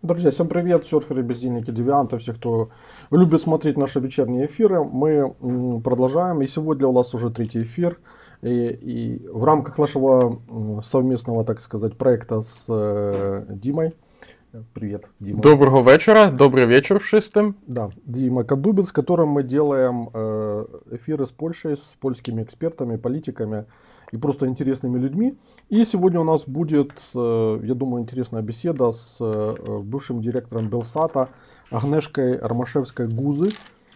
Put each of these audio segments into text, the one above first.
Друзья, всем привет, серферы, бездельники, девианты, все, кто любит смотреть наши вечерние эфиры. Мы продолжаем, и сегодня у нас уже третий эфир. И, и в рамках нашего совместного, так сказать, проекта с э, Димой. Привет, Дима. Доброго вечера, добрый вечер всем. Да, Дима Кадубин, с которым мы делаем э, эфиры с Польшей, с польскими экспертами, политиками и просто интересными людьми. И сегодня у нас будет, э, я думаю, интересная беседа с э, бывшим директором Белсата Агнешкой Ромашевской-Гузы,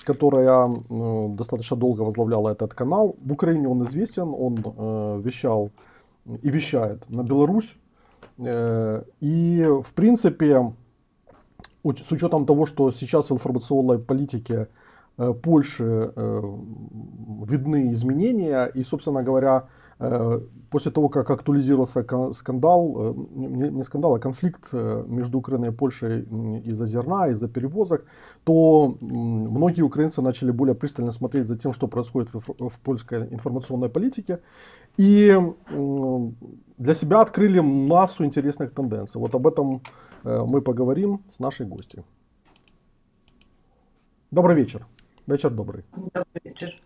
которая э, достаточно долго возглавляла этот канал. В Украине он известен, он вещал и вещает на Беларусь. И, в принципе, с учетом того, что сейчас в информационной политике Польши видны изменения, и, собственно говоря, Э, после того, как актуализировался скандал, э, не скандал, а конфликт э, между Украиной и Польшей из-за зерна, из-за перевозок, то многие украинцы начали более пристально смотреть за тем, что происходит в польской информационной политике. И для себя открыли массу интересных тенденций. Вот об этом мы поговорим с нашей гостью. Добрый вечер. Вечер добрый. Добрый вечер.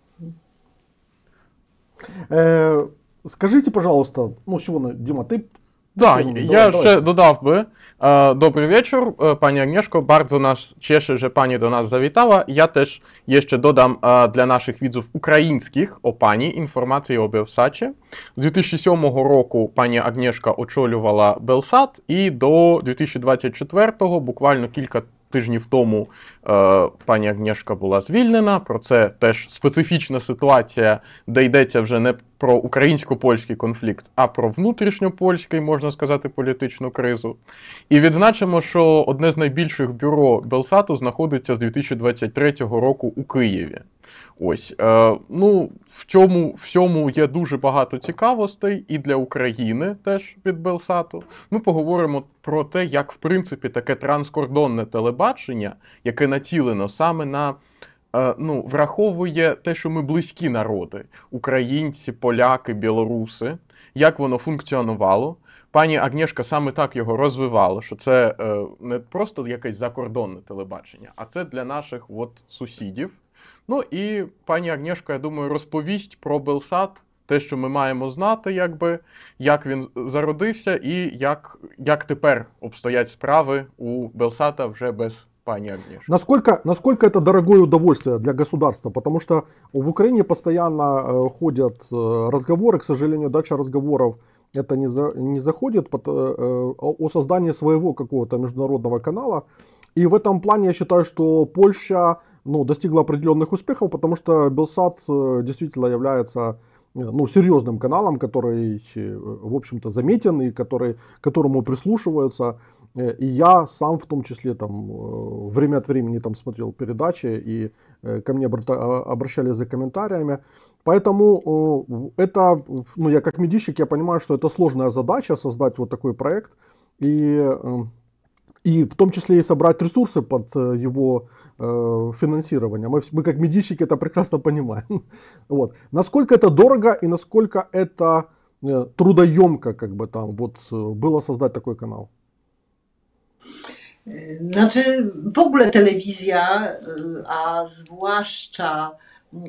Скажите, пожалуйста, ну, з чого, Діма, ти. Да, я давай, ще давай. додав би. Е, Добрий вечір, е, пані Агнешко. Bardzo nas cieszy, że pani do nas zawitała. Ja też ще додам е, для наших відзов українських о пані інформації об Белсаті. З 2007 року пані Агнешка очолювала Белсат, і до 2024 буквально кілька тижнів тому е, пані Агнєшка була звільнена. Про це теж специфічна ситуація, де йдеться вже не про українсько-польський конфлікт, а про внутрішньопольський, можна сказати, політичну кризу. І відзначимо, що одне з найбільших бюро Белсату знаходиться з 2023 року у Києві. Ось е, ну в цьому всьому є дуже багато цікавостей і для України теж від Белсату. Ми поговоримо про те, як в принципі таке транскордонне телебачення, яке націлено саме на е, ну, враховує те, що ми близькі народи: українці, поляки, білоруси, як воно функціонувало. Пані Агнєшка саме так його розвивала, що це е, не просто якесь закордонне телебачення, а це для наших от сусідів. Ну і пані Агнєшко, я думаю, розповість про Белсат, те, що ми маємо знати, якби, як він зародився, і як як тепер обстоять справи у Белсата вже без пани Агнешки. Насколько, насколько это дорогое удовольствие для государства? Потому что в Украине постоянно э, ходят э, разговоры, к сожалению, дальше разговоров это не, за, не заходит под, э, о создании своего какого-то международного канала. И в этом плане я считаю, что Польша ну, достигла определенных успехов, потому что Белсат э, действительно является э, ну, серьезным каналом, который, э, в общем-то, заметен и который, которому прислушиваются. И я сам в том числе там время от времени там смотрел передачи и ко мне а, обращались за комментариями. Поэтому это, ну я как медийщик, я понимаю, что это сложная задача создать вот такой проект. И и в том числе и собрать ресурсы под э, его э, финансирование. Мы, мы как медийщики это прекрасно понимаем. Вот. Насколько это дорого и насколько это э, трудоемко как бы там вот э, было создать такой канал? Znaczy w ogóle telewizja, a zwłaszcza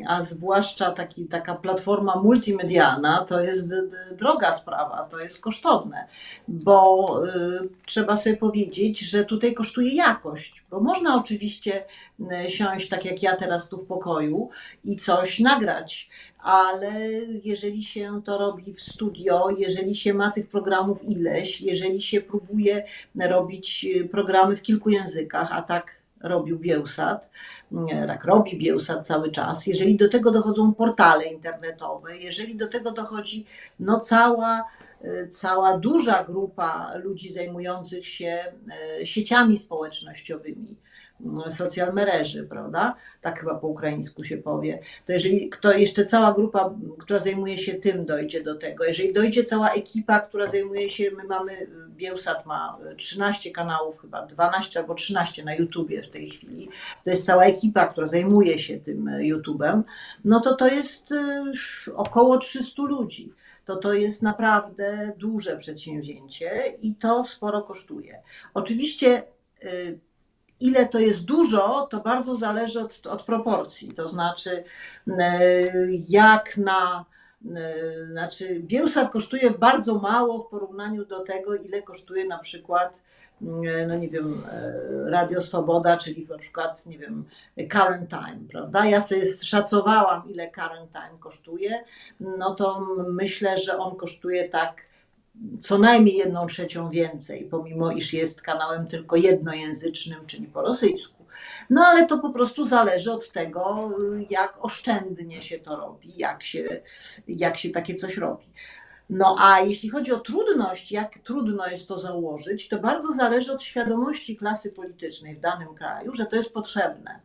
a zwłaszcza taki, taka platforma multimedialna, to jest droga sprawa, to jest kosztowne, bo y, trzeba sobie powiedzieć, że tutaj kosztuje jakość, bo można oczywiście y, siąść tak jak ja teraz tu w pokoju i coś nagrać, ale jeżeli się to robi w studio, jeżeli się ma tych programów ileś, jeżeli się próbuje robić y, programy w kilku językach, a tak robił Bielsat, tak robi Bielsat cały czas, jeżeli do tego dochodzą portale internetowe, jeżeli do tego dochodzi no cała, y, cała duża grupa ludzi zajmujących się y, sieciami społecznościowymi, social mereży, prawda? Tak chyba po ukraińsku się powie. To jeżeli kto jeszcze cała grupa, która zajmuje się tym, dojdzie do tego, jeżeli dojdzie cała ekipa, która zajmuje się, my mamy, Bielsat ma 13 kanałów, chyba 12 albo 13 na YouTubie w tej chwili, to jest cała ekipa, która zajmuje się tym YouTubem, no to to jest y, około 300 ludzi to to jest naprawdę duże przedsięwzięcie i to sporo kosztuje. Oczywiście ile to jest dużo, to bardzo zależy od, od proporcji. To znaczy, jak na E, znaczy, Bielsat kosztuje bardzo mało w porównaniu do tego, ile kosztuje na przykład, mm, no nie wiem, e, Radio Swoboda, czyli na przykład, nie wiem, Current Time, prawda? Ja sobie szacowałam, ile Current Time kosztuje, no to myślę, że on kosztuje tak co najmniej jedną trzecią więcej, pomimo iż jest kanałem tylko jednojęzycznym, czyli po rosyjsku. No ale to po prostu zależy od tego, jak oszczędnie się to robi, jak się, jak się takie coś robi. No a jeśli chodzi o trudność, jak trudno jest to założyć, to bardzo zależy od świadomości klasy politycznej w danym kraju, że to jest potrzebne.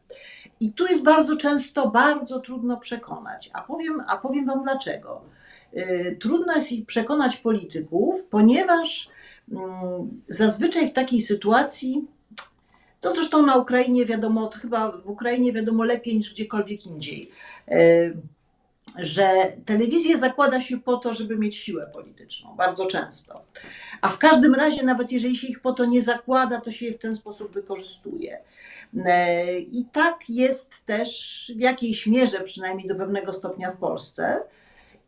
I tu jest bardzo często bardzo trudno przekonać. A powiem, a powiem Wam dlaczego. Y, trudno jest przekonać polityków, ponieważ mm, zazwyczaj w takiej sytuacji to zresztą na Ukrainie wiadomo, chyba w Ukrainie wiadomo lepiej niż gdziekolwiek indziej, e, że telewizję zakłada się po to, żeby mieć siłę polityczną, bardzo często. A w każdym razie, nawet jeżeli się ich po to nie zakłada, to się je w ten sposób wykorzystuje. E, I tak jest też w jakiejś mierze, przynajmniej do pewnego stopnia w Polsce.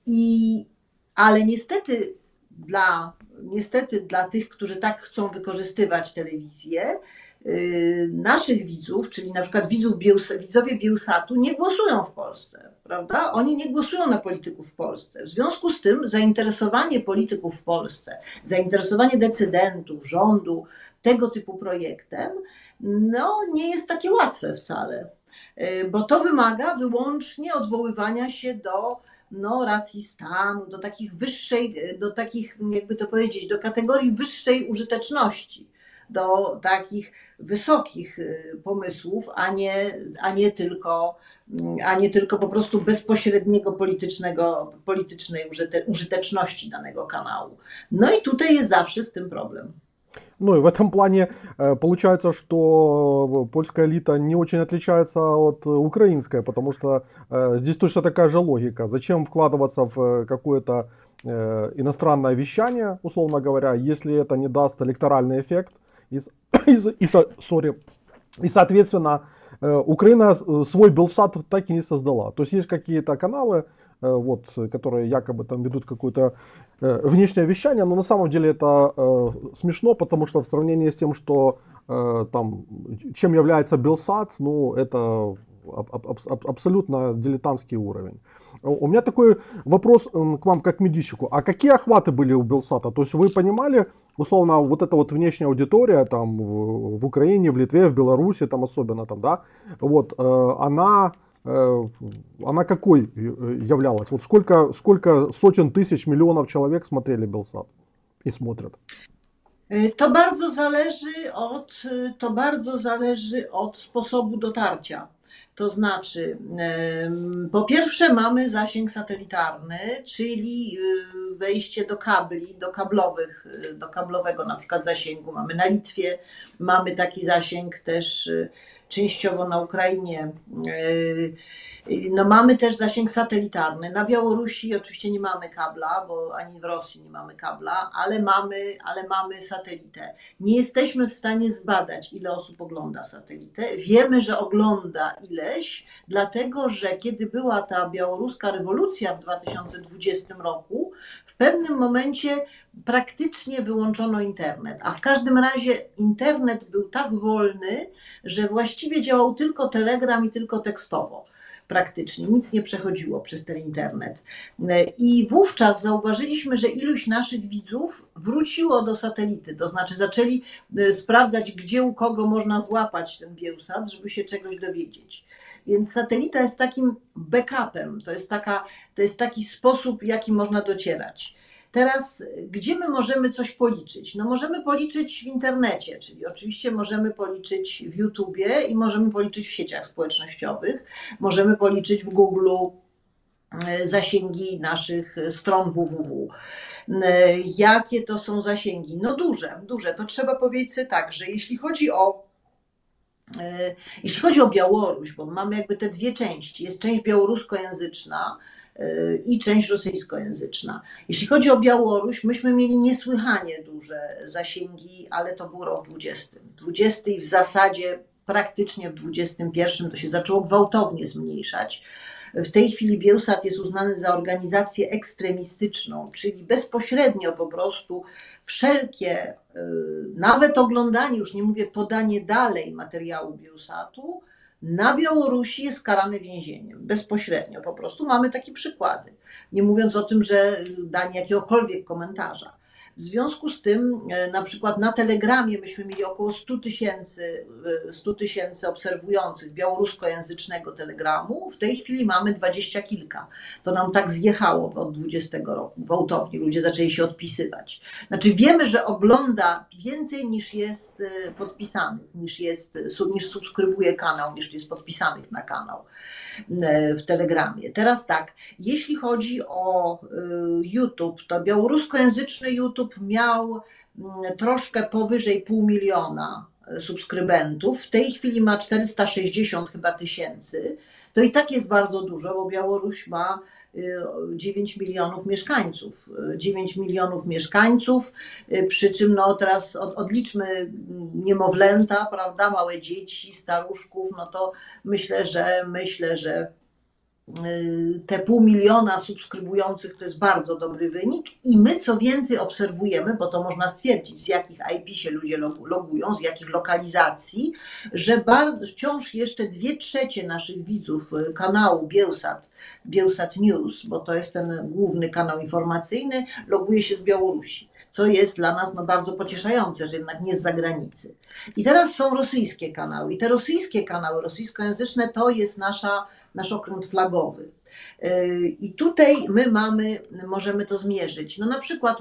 I, ale niestety dla, niestety dla tych, którzy tak chcą wykorzystywać telewizję, Y, naszych widzów, czyli na przykład widzów widzowie Bielsatu nie głosują w Polsce, prawda? Oni nie głosują na polityków w Polsce. W związku z tym zainteresowanie polityków w Polsce, zainteresowanie decydentów, rządu tego typu projektem, no nie jest takie łatwe wcale, y, bo to wymaga wyłącznie odwoływania się do no, racji stanu, do takich wyższej, do takich, jakby to powiedzieć, do kategorii wyższej użyteczności do takich wysokich y, pomysłów, a nie, a nie, tylko, a nie tylko po prostu bezpośredniego politycznego, politycznej użyteczności danego kanału. No i tutaj jest zawsze z tym problem. Ну и в этом плане э, получается, что польская элита не очень отличается от украинской, потому что э, здесь точно такая же логика. Зачем вкладываться в какое-то э, иностранное вещание, условно говоря, если это не даст электоральный эффект, и, и, и, sorry, и соответственно, э, Украина э, свой Белсат так и не создала. То есть есть какие-то каналы, э, вот, которые якобы там ведут какое-то внешнее вещание, но на самом деле это смешно, потому что в сравнении с тем, что там, чем является Белсат, ну, это абсолютно дилетантский уровень. У меня такой вопрос к вам как медийщику. А какие охваты были у Белсата? То есть вы понимали, условно, вот эта вот внешняя аудитория там в, в Украине, в Литве, в Беларуси, там особенно там, да, вот, э, она, э, она какой являлась? Вот сколько, сколько сотен тысяч, миллионов человек смотрели Белсат и смотрят? To bardzo zależy od, to bardzo zależy od sposobu dotarcia. To znaczy, po pierwsze, mamy zasięg satelitarny, czyli y, wejście do kabli, do kablowych, y, do kablowego na przykład zasięgu. Mamy na Litwie, mamy taki zasięg też y, częściowo na Ukrainie. No mamy też zasięg satelitarny. Na Białorusi oczywiście nie mamy kabla, bo ani w Rosji nie mamy kabla, ale mamy, ale mamy satelitę. Nie jesteśmy w stanie zbadać, ile osób ogląda satelitę. Wiemy, że ogląda ileś, dlatego że kiedy była ta białoruska rewolucja w 2020 roku, w pewnym momencie praktycznie wyłączono internet, a w każdym razie internet był tak wolny, że właściwie działał tylko telegram i tylko tekstowo praktycznie, nic nie przechodziło przez ten internet. I wówczas zauważyliśmy, że iluś naszych widzów wróciło do satelity, to znaczy zaczęli e, sprawdzać, gdzie u kogo można złapać ten Bielsat, żeby się czegoś dowiedzieć. Więc satelita jest takim backupem, to jest, taka, to jest taki sposób, jaki można docierać. Teraz, gdzie my możemy coś policzyć? No możemy policzyć w internecie, czyli oczywiście możemy policzyć w YouTubie i możemy policzyć w sieciach społecznościowych, możemy policzyć w Google e, zasięgi naszych stron www. E, jakie to są zasięgi? No duże, duże. To trzeba powiedzieć tak, że jeśli chodzi o jeśli chodzi o Białoruś, bo mamy jakby te dwie części, jest część białoruskojęzyczna e, i część rosyjskojęzyczna. Jeśli chodzi o Białoruś, myśmy mieli niesłychanie duże zasięgi, ale to był rok 20. 20 i w zasadzie praktycznie w 21 to się zaczęło gwałtownie zmniejszać. W tej chwili Bielsat jest uznany za organizację ekstremistyczną, czyli bezpośrednio po prostu wszelkie, y, nawet oglądanie, już nie mówię podanie dalej materiału Bielsatu, na Białorusi jest karane więzieniem, bezpośrednio po prostu. Mamy takie przykłady. Nie mówiąc o tym, że danie jakiegokolwiek komentarza. W związku z tym, e, na przykład na Telegramie myśmy mieli około 100 tysięcy 100 e, tysięcy obserwujących białoruskojęzycznego Telegramu. W tej chwili mamy dwadzieścia kilka. To nam tak zjechało od 20 roku. Gwałtownie ludzie zaczęli się odpisywać. Znaczy wiemy, że ogląda więcej niż jest e, podpisanych, niż jest, niż subskrybuje kanał, niż jest podpisanych na kanał w Telegramie. Teraz tak, jeśli chodzi o YouTube, to białoruskojęzyczny YouTube Miał mm, troszkę powyżej pół miliona e, subskrybentów, w tej chwili ma 460 chyba tysięcy, to i tak jest bardzo dużo, bo Białoruś ma 9 e, milionów mieszkańców. 9 e, milionów mieszkańców, przy czym no teraz odliczmy mm, niemowlęta, prawda, małe dzieci, staruszków, no to myślę, że myślę, że te pół miliona subskrybujących to jest bardzo dobry wynik i my co więcej obserwujemy, bo to można stwierdzić, z jakich IP się ludzie logują, z jakich lokalizacji, że bardzo, wciąż jeszcze dwie trzecie naszych widzów y, kanału Bielsat, Bielsat News, bo to jest ten główny kanał informacyjny, loguje się z Białorusi co jest dla nas no, bardzo pocieszające, że jednak nie z zagranicy. I teraz są rosyjskie kanały. I te rosyjskie kanały, rosyjskojęzyczne, to jest nasza, nasz okręt flagowy. Yy, I tutaj my mamy, możemy to zmierzyć. No na przykład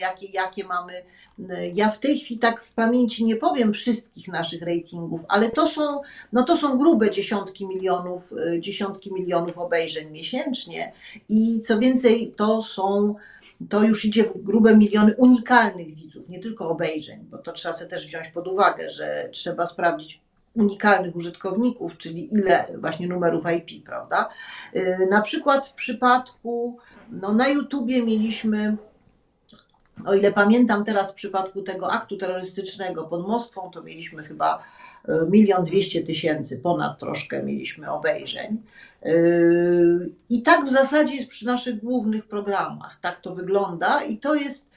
jakie, jakie mamy, yy, ja w tej chwili tak z pamięci nie powiem wszystkich naszych ratingów, ale to są, no to są grube dziesiątki milionów, yy, dziesiątki milionów obejrzeń miesięcznie i co więcej to są to już idzie w grube miliony unikalnych widzów, nie tylko obejrzeń, bo to trzeba sobie też wziąć pod uwagę, że trzeba sprawdzić unikalnych użytkowników, czyli ile właśnie numerów IP, prawda? Y, na przykład w przypadku, no na YouTubie mieliśmy o ile pamiętam teraz w przypadku tego aktu terrorystycznego pod Moskwą, to mieliśmy chyba y, milion dwieście tysięcy, ponad troszkę mieliśmy obejrzeń. Yy, I tak w zasadzie jest przy naszych głównych programach. Tak to wygląda i to jest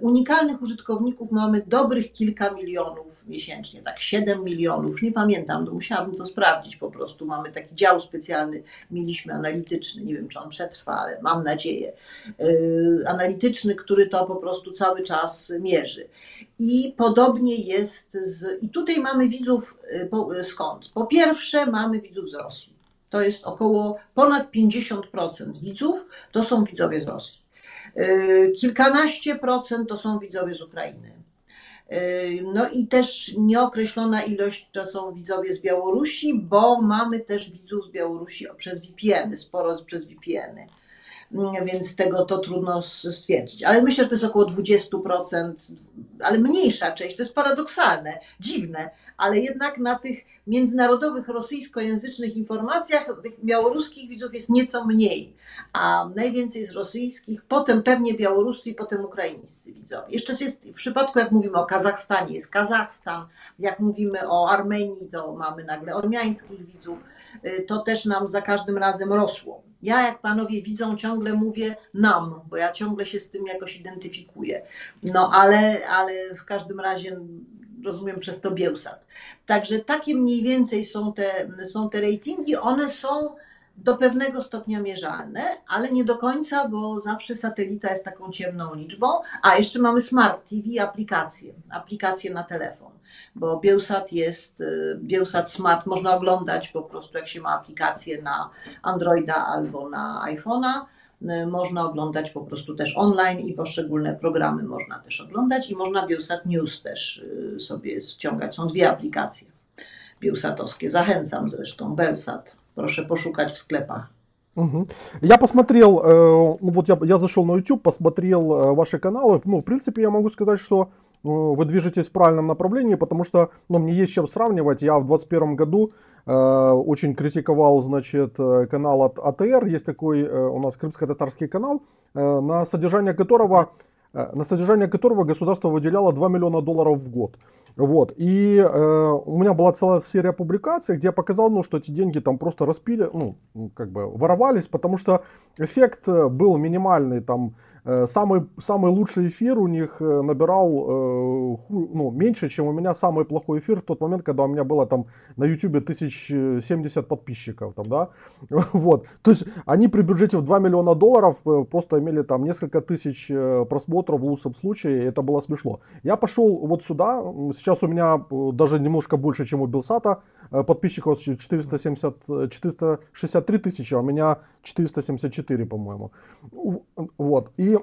unikalnych użytkowników mamy dobrych kilka milionów miesięcznie, tak 7 milionów, już nie pamiętam, to musiałabym to sprawdzić po prostu. Mamy taki dział specjalny, mieliśmy analityczny, nie wiem czy on przetrwa, ale mam nadzieję, yy, analityczny, który to po prostu cały czas mierzy. I podobnie jest z, i tutaj mamy widzów yy, skąd? Po pierwsze mamy widzów z Rosji to jest około ponad 50% widzów, to są widzowie z Rosji. Kilkanaście procent to są widzowie z Ukrainy. Y, no i też nieokreślona ilość to są widzowie z Białorusi, bo mamy też widzów z Białorusi przez VPN-y, sporo przez VPN-y. Mm, więc tego to trudno stwierdzić. Ale myślę, że to jest około 20%, ale mniejsza część. To jest paradoksalne, dziwne, ale jednak na tych międzynarodowych rosyjskojęzycznych informacjach tych białoruskich widzów jest nieco mniej, a najwięcej z rosyjskich, potem pewnie białoruscy i potem ukraińscy widzowie. Jeszcze jest w przypadku, jak mówimy o Kazachstanie, jest Kazachstan, jak mówimy o Armenii, to mamy nagle ormiańskich widzów, y, to też nam za każdym razem rosło. Ja, jak panowie widzą, ciągle mówię nam, bo ja ciągle się z tym jakoś identyfikuję. No ale, ale w każdym razie rozumiem przez to Bielsat. Także takie mniej więcej są te, są te ratingi. One są do pewnego stopnia mierzalne, ale nie do końca, bo zawsze satelita jest taką ciemną liczbą. A jeszcze mamy Smart TV aplikacje, aplikacje na telefon, bo Bielsat jest, Bielsat Smart można oglądać po prostu jak się ma aplikację na Androida albo na iPhone'a. Y, można oglądać po prostu też online i poszczególne programy można też oglądać i można Bielsat News też y, sobie ściągać. Są dwie aplikacje bielsatowskie. Zachęcam zresztą, Belsat Прошу пошукать в скlepach. Угу. Я посмотрел, э, ну вот я, я зашел на YouTube, посмотрел э, ваши каналы. Ну, в принципе, я могу сказать, что вы движетесь в правильном направлении, потому что ну, мне есть чем сравнивать. Я в 2021 году э, очень критиковал, значит, э, канал от АТР. Есть такой э, у нас крымско-татарский канал, э, на содержание которого Э, на содержание которого государство выделяло 2 миллиона долларов в год. Вот. И э, у меня была целая серия публикаций, где я показал, ну, что эти деньги там просто распили, ну, как бы воровались, потому что эффект э, был минимальный, там, Э, самый, самый лучший эфир у них э, набирал э, ну, меньше, чем у меня самый плохой эфир в тот момент, когда у меня было там на YouTube 1070 подписчиков. Там, да? вот. То есть они при бюджете в 2 миллиона долларов просто имели там несколько тысяч просмотров в лучшем случае, это было смешно. Я пошел вот сюда, сейчас у меня даже немножко больше, чем у Белсата, подписчиков 470, 463 тысячи, а у меня 474, по-моему. Вот. И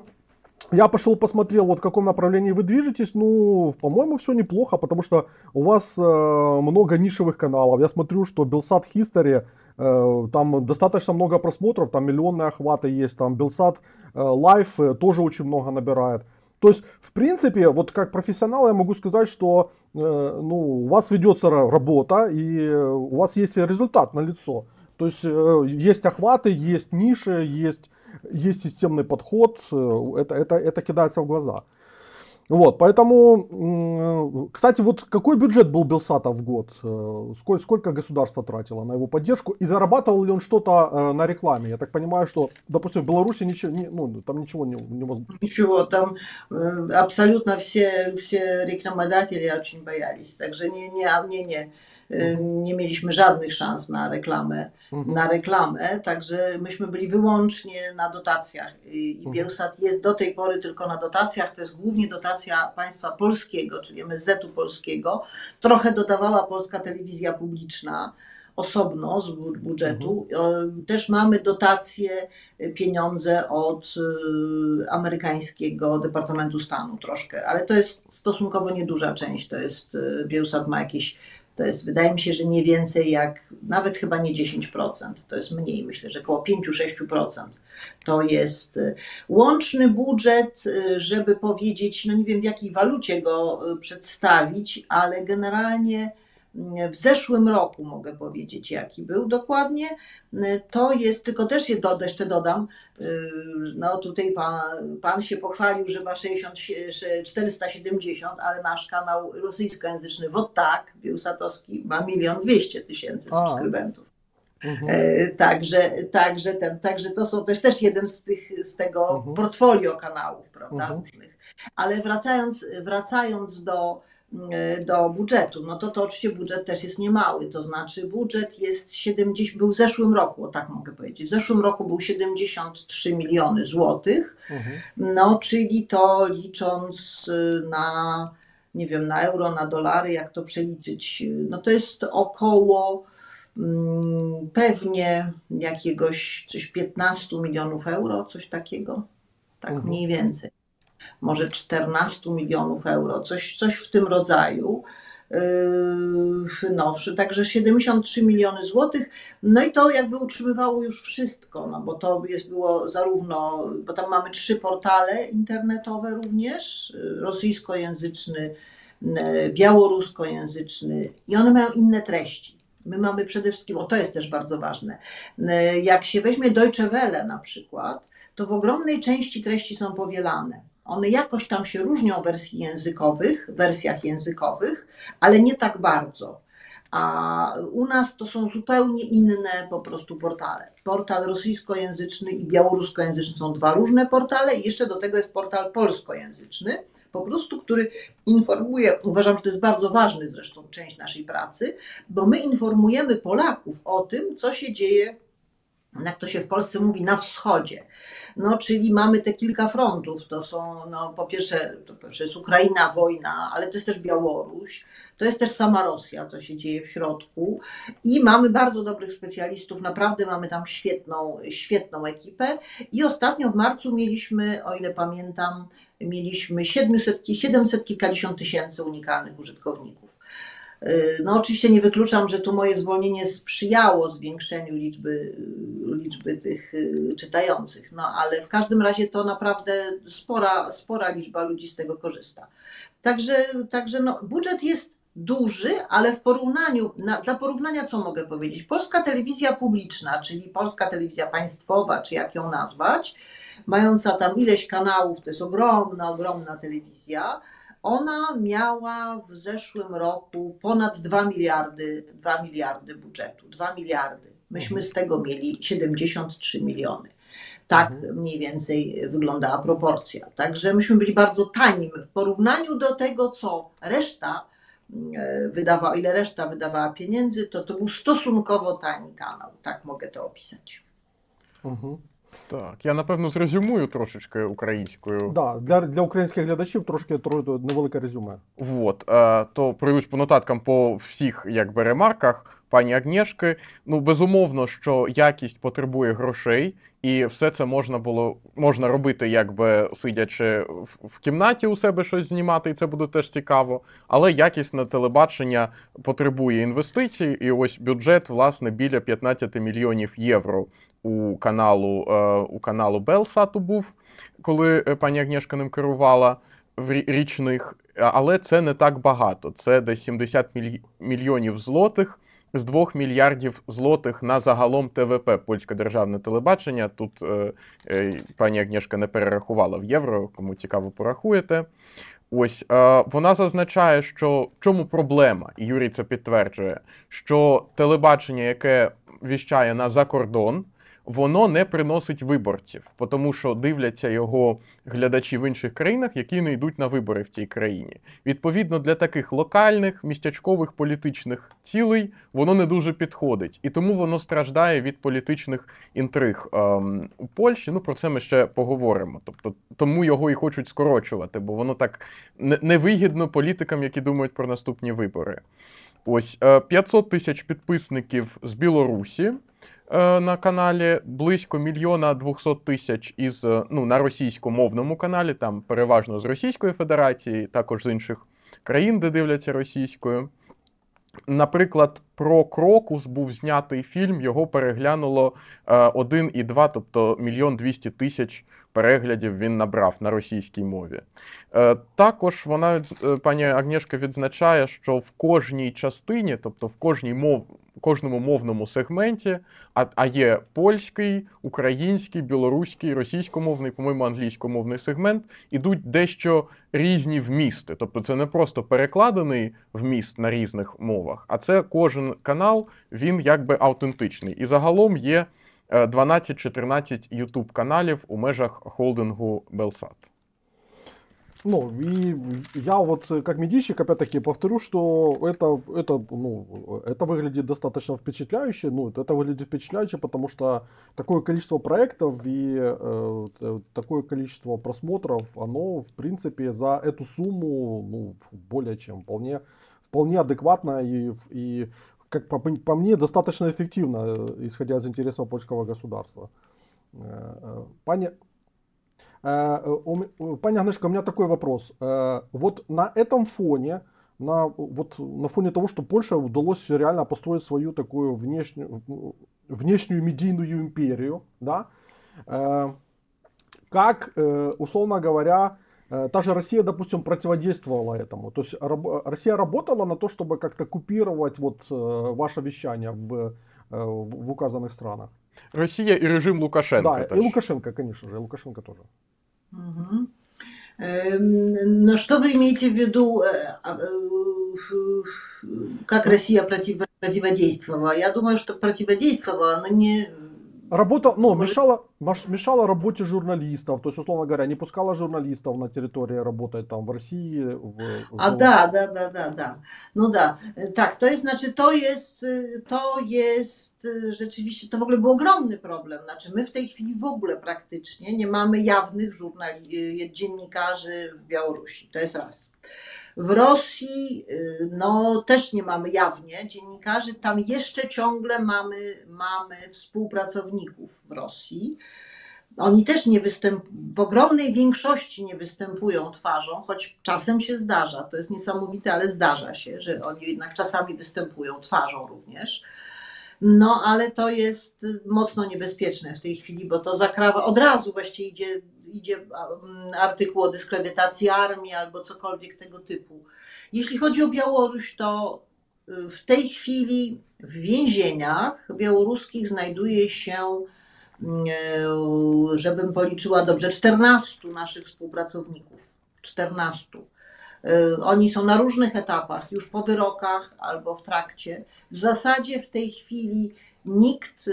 я пошел посмотрел, вот в каком направлении вы движетесь. Ну, по-моему, все неплохо, потому что у вас э, много нишевых каналов. Я смотрю, что Белсат History, э, там достаточно много просмотров, там миллионные охваты есть, там Белсат э, э, тоже очень много набирает. То есть, в принципе, вот как профессионал я могу сказать, что э, ну, у вас ведется работа и у вас есть результат на лицо. То есть э, есть охваты, есть ниши, есть, есть системный подход. Э, это, это, это кидается в глаза. Вот, поэтому, кстати, вот какой бюджет был Белсата в год? Э, сколько, сколько государство тратило на его поддержку? И зарабатывал ли он что-то на рекламе? Я так понимаю, что, допустим, в Беларуси ничего, не, ну, там ничего не, невозможно. Ничего, там абсолютно все, все рекламодатели очень боялись. Także nie, nie, nie, nie. Y, nie mieliśmy żadnych szans na reklamę, mhm. na reklamę, także myśmy byli wyłącznie na dotacjach i. Bielsat jest do tej pory tylko na dotacjach, to jest głównie dotacja państwa polskiego, czyli MSZ-u polskiego. Trochę dodawała polska telewizja publiczna, osobno z budżetu. Mhm. Też mamy dotacje, y, pieniądze od y, amerykańskiego Departamentu Stanu troszkę, ale to jest stosunkowo nieduża część. To jest, Bielsat ma jakieś to jest, wydaje mi się, że nie więcej jak, nawet chyba nie 10%, to jest mniej, myślę, że około 5-6%. To jest y, łączny budżet, y, żeby powiedzieć, no nie wiem w jakiej walucie go y, przedstawić, ale generalnie w zeszłym roku, mogę powiedzieć, jaki był dokładnie, to jest, tylko też je do, jeszcze dodam, no tutaj pan, pan się pochwalił, że ma 60, 470, ale nasz kanał rosyjskojęzyczny WOTAK, Bielsatowski, ma milion dwieście tysięcy subskrybentów. Mhm. E, także, także, ten, także to są też, też jeden z, tych, z tego mhm. portfolio kanałów, prawda, mhm. różnych. Ale wracając, wracając do, E, do budżetu, no to to oczywiście budżet też jest niemały, to znaczy budżet jest 70, był w zeszłym roku, o tak mogę powiedzieć, w zeszłym roku był 73 miliony złotych, mhm. no czyli to licząc y, na, nie wiem, na euro, na dolary, jak to przeliczyć, no to jest około mm, pewnie jakiegoś coś 15 milionów euro, coś takiego, tak mhm. mniej więcej może 14 milionów euro, coś, coś w tym rodzaju. Yy, no, także 73 miliony złotych. No i to jakby utrzymywało już wszystko, no bo to jest było zarówno, bo tam mamy trzy portale internetowe również, rosyjskojęzyczny, yy, białoruskojęzyczny i one mają inne treści. My mamy przede wszystkim, o to jest też bardzo ważne, yy, jak się weźmie Deutsche Welle na przykład, to w ogromnej części treści są powielane one jakoś tam się różnią w wersji językowych, wersjach językowych, ale nie tak bardzo. A u nas to są zupełnie inne po prostu portale. Portal rosyjskojęzyczny i białoruskojęzyczny są dwa różne portale i jeszcze do tego jest portal polskojęzyczny, po prostu, który informuje, uważam, że to jest bardzo ważny zresztą część naszej pracy, bo my informujemy Polaków o tym, co się dzieje jak to się w Polsce mówi, na wschodzie. No, czyli mamy te kilka frontów. To są, no, po pierwsze, to jest Ukraina, wojna, ale to jest też Białoruś, to jest też sama Rosja, co się dzieje w środku. I mamy bardzo dobrych specjalistów, naprawdę mamy tam świetną, świetną ekipę. I ostatnio w marcu mieliśmy, o ile pamiętam, mieliśmy 700, 700 kilkadziesiąt tysięcy unikalnych użytkowników. No oczywiście nie wykluczam, że tu moje zwolnienie sprzyjało zwiększeniu liczby, liczby tych czytających, no ale w każdym razie to naprawdę spora, spora liczba ludzi z tego korzysta. Także, także no, budżet jest duży, ale w porównaniu, na, dla porównania co mogę powiedzieć? Polska telewizja publiczna, czyli polska telewizja państwowa, czy jak ją nazwać, mająca tam ileś kanałów, to jest ogromna, ogromna telewizja, ona miała w zeszłym roku ponad 2 miliardy, 2 miliardy budżetu, 2 miliardy. Myśmy z tego mieli 73 miliony. Tak mhm. mniej więcej wyglądała proporcja. Także myśmy byli bardzo tanim w porównaniu do tego, co reszta e, wydawała, ile reszta wydawała pieniędzy, to to był stosunkowo tani kanał. Tak mogę to opisać. Mhm. Так, я напевно зрезюмую трошечки українською. Да, для для українських глядачів трошки невелике резюме. Вот, е, то пройдусь по нотаткам по всіх якби ремарках пані Агнєшки. Ну, безумовно, що якість потребує грошей, і все це можна було можна робити, якби сидячи в, в кімнаті у себе щось знімати, і це буде теж цікаво. Але якісне телебачення потребує інвестицій, і ось бюджет, власне, біля 15 мільйонів євро у каналу е, у каналу Белсату був, коли е, пані Агнєшка ним керувала в річних, але це не так багато. Це десь 70 мільйонів злотих з 2 мільярдів злотих на загалом ТВП польське державне телебачення. Тут е, е, пані Агнєшка не перерахувала в євро, кому цікаво порахуєте. Ось е, вона зазначає, що в чому проблема, і Юрій це підтверджує, що телебачення, яке віщає на закордон, воно не приносить виборців, тому що дивляться його глядачі в інших країнах, які не йдуть на вибори в тій країні. Відповідно, для таких локальних містячкових політичних цілей воно не дуже підходить, і тому воно страждає від політичних інтриг ем, у Польщі. Ну про це ми ще поговоримо. Тобто тому його і хочуть скорочувати, бо воно так невигідно політикам, які думають про наступні вибори. Ось 500 е, тисяч підписників з Білорусі. Е, на каналі близько мільйона двохсот тисяч із е, ну на російськомовному каналі, там переважно з Російської Федерації, також з інших країн, де дивляться російською. Наприклад, про Крокус був знятий фільм, його переглянуло 1,2, е, тобто мільйон двісті тисяч переглядів він набрав на російській мові. Також вона, пані Агнєшка, відзначає, що в кожній частині, тобто в кожній мов, кожному мовному сегменті, а а є польський, український, білоруський, російськомовний, по-моєму, англійськомовний сегмент, ідуть дещо різні вмісти. Тобто це не просто перекладений вміст на різних мовах, а це кожен канал, він якби автентичний. І загалом є 12-14 YouTube каналів у межах холдингу Белсат. Ну, и я вот э, как медийщик, опять-таки, повторю, что это, это, ну, это выглядит достаточно впечатляюще. Ну, это выглядит впечатляюще, потому что такое количество проектов и э, такое количество просмотров, оно, в принципе, за эту сумму, ну, более чем вполне, вполне адекватно и, и как по, по мне, достаточно эффективно, э, исходя из интересов польского государства. Э, Э, э, пані Агнешка, у меня такой вопрос. Э, вот на этом фоне, на, вот на фоне того, что Польша удалось реально построить свою такую внешнюю, внешнюю медийную империю, да, как, условно говоря, та же Россия, допустим, противодействовала этому. То есть Россия работала на то, чтобы как-то купировать вот ваше вещание в, в указанных странах. Россия и режим Лукашенко. Да, и Лукашенко, конечно же, и Лукашенко тоже. Угу. Но что вы имеете в виду, э, а, э, как Россия против, противодействовала? Я думаю, что противодействовала, но не Работа, ну, мешала, мешала работе журналистов, то есть, условно говоря, не пускала журналистов на территории работать там в России. В, A, da, da, da, da, da. No da. Tak, to jest, znaczy, to jest, to jest rzeczywiście, to w ogóle był ogromny problem. Znaczy, my w tej chwili w ogóle praktycznie nie mamy jawnych żurnali- dziennikarzy w Białorusi. To jest raz. W Rosji y, no, też nie mamy jawnie dziennikarzy, tam jeszcze ciągle mamy, mamy współpracowników w Rosji. oni też nie występ, w ogromnej większości nie występują twarzą, choć czasem się zdarza. To jest niesamowite, ale zdarza się, że oni jednak czasami występują twarzą również. No, ale to jest mocno niebezpieczne w tej chwili, bo to zakrawa od razu właściwie idzie, idzie mm, artykuł o dyskredytacji armii albo cokolwiek tego typu. Jeśli chodzi o Białoruś, to y, w tej chwili w więzieniach białoruskich znajduje się E, żebym policzyła dobrze, 14 naszych współpracowników. 14. E, oni są na różnych etapach, już po wyrokach albo w trakcie. W zasadzie w tej chwili nikt, e,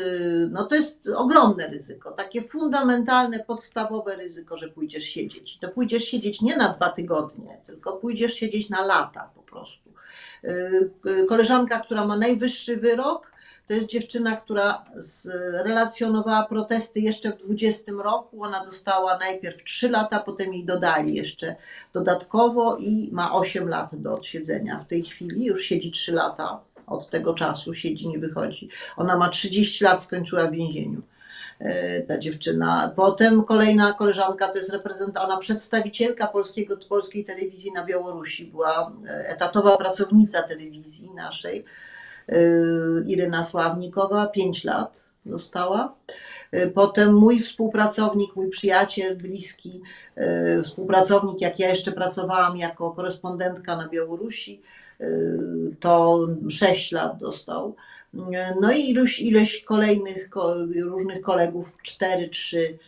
no to jest ogromne ryzyko, takie fundamentalne, podstawowe ryzyko, że pójdziesz siedzieć. To pójdziesz siedzieć nie na dwa tygodnie, tylko pójdziesz siedzieć na lata po prostu. Koleżanka, która ma najwyższy wyrok, to jest dziewczyna, która relacjonowała protesty jeszcze w 20 roku. Ona dostała najpierw 3 lata, potem jej dodali jeszcze dodatkowo i ma 8 lat do odsiedzenia. W tej chwili już siedzi 3 lata od tego czasu, siedzi, nie wychodzi. Ona ma 30 lat, skończyła w więzieniu e, ta dziewczyna. Potem kolejna koleżanka to jest reprezentant, ona przedstawicielka polskiego, polskiej telewizji na Białorusi, była e, etatowa pracownica telewizji naszej. Y, Iryna Sławnikowa, 5 lat została. Y, potem mój współpracownik, mój przyjaciel, bliski y, współpracownik, jak ja jeszcze pracowałam jako korespondentka na Białorusi, to 6 lat dostał. No i iluś, ileś kolejnych różnych kolegów, 4, 3 E,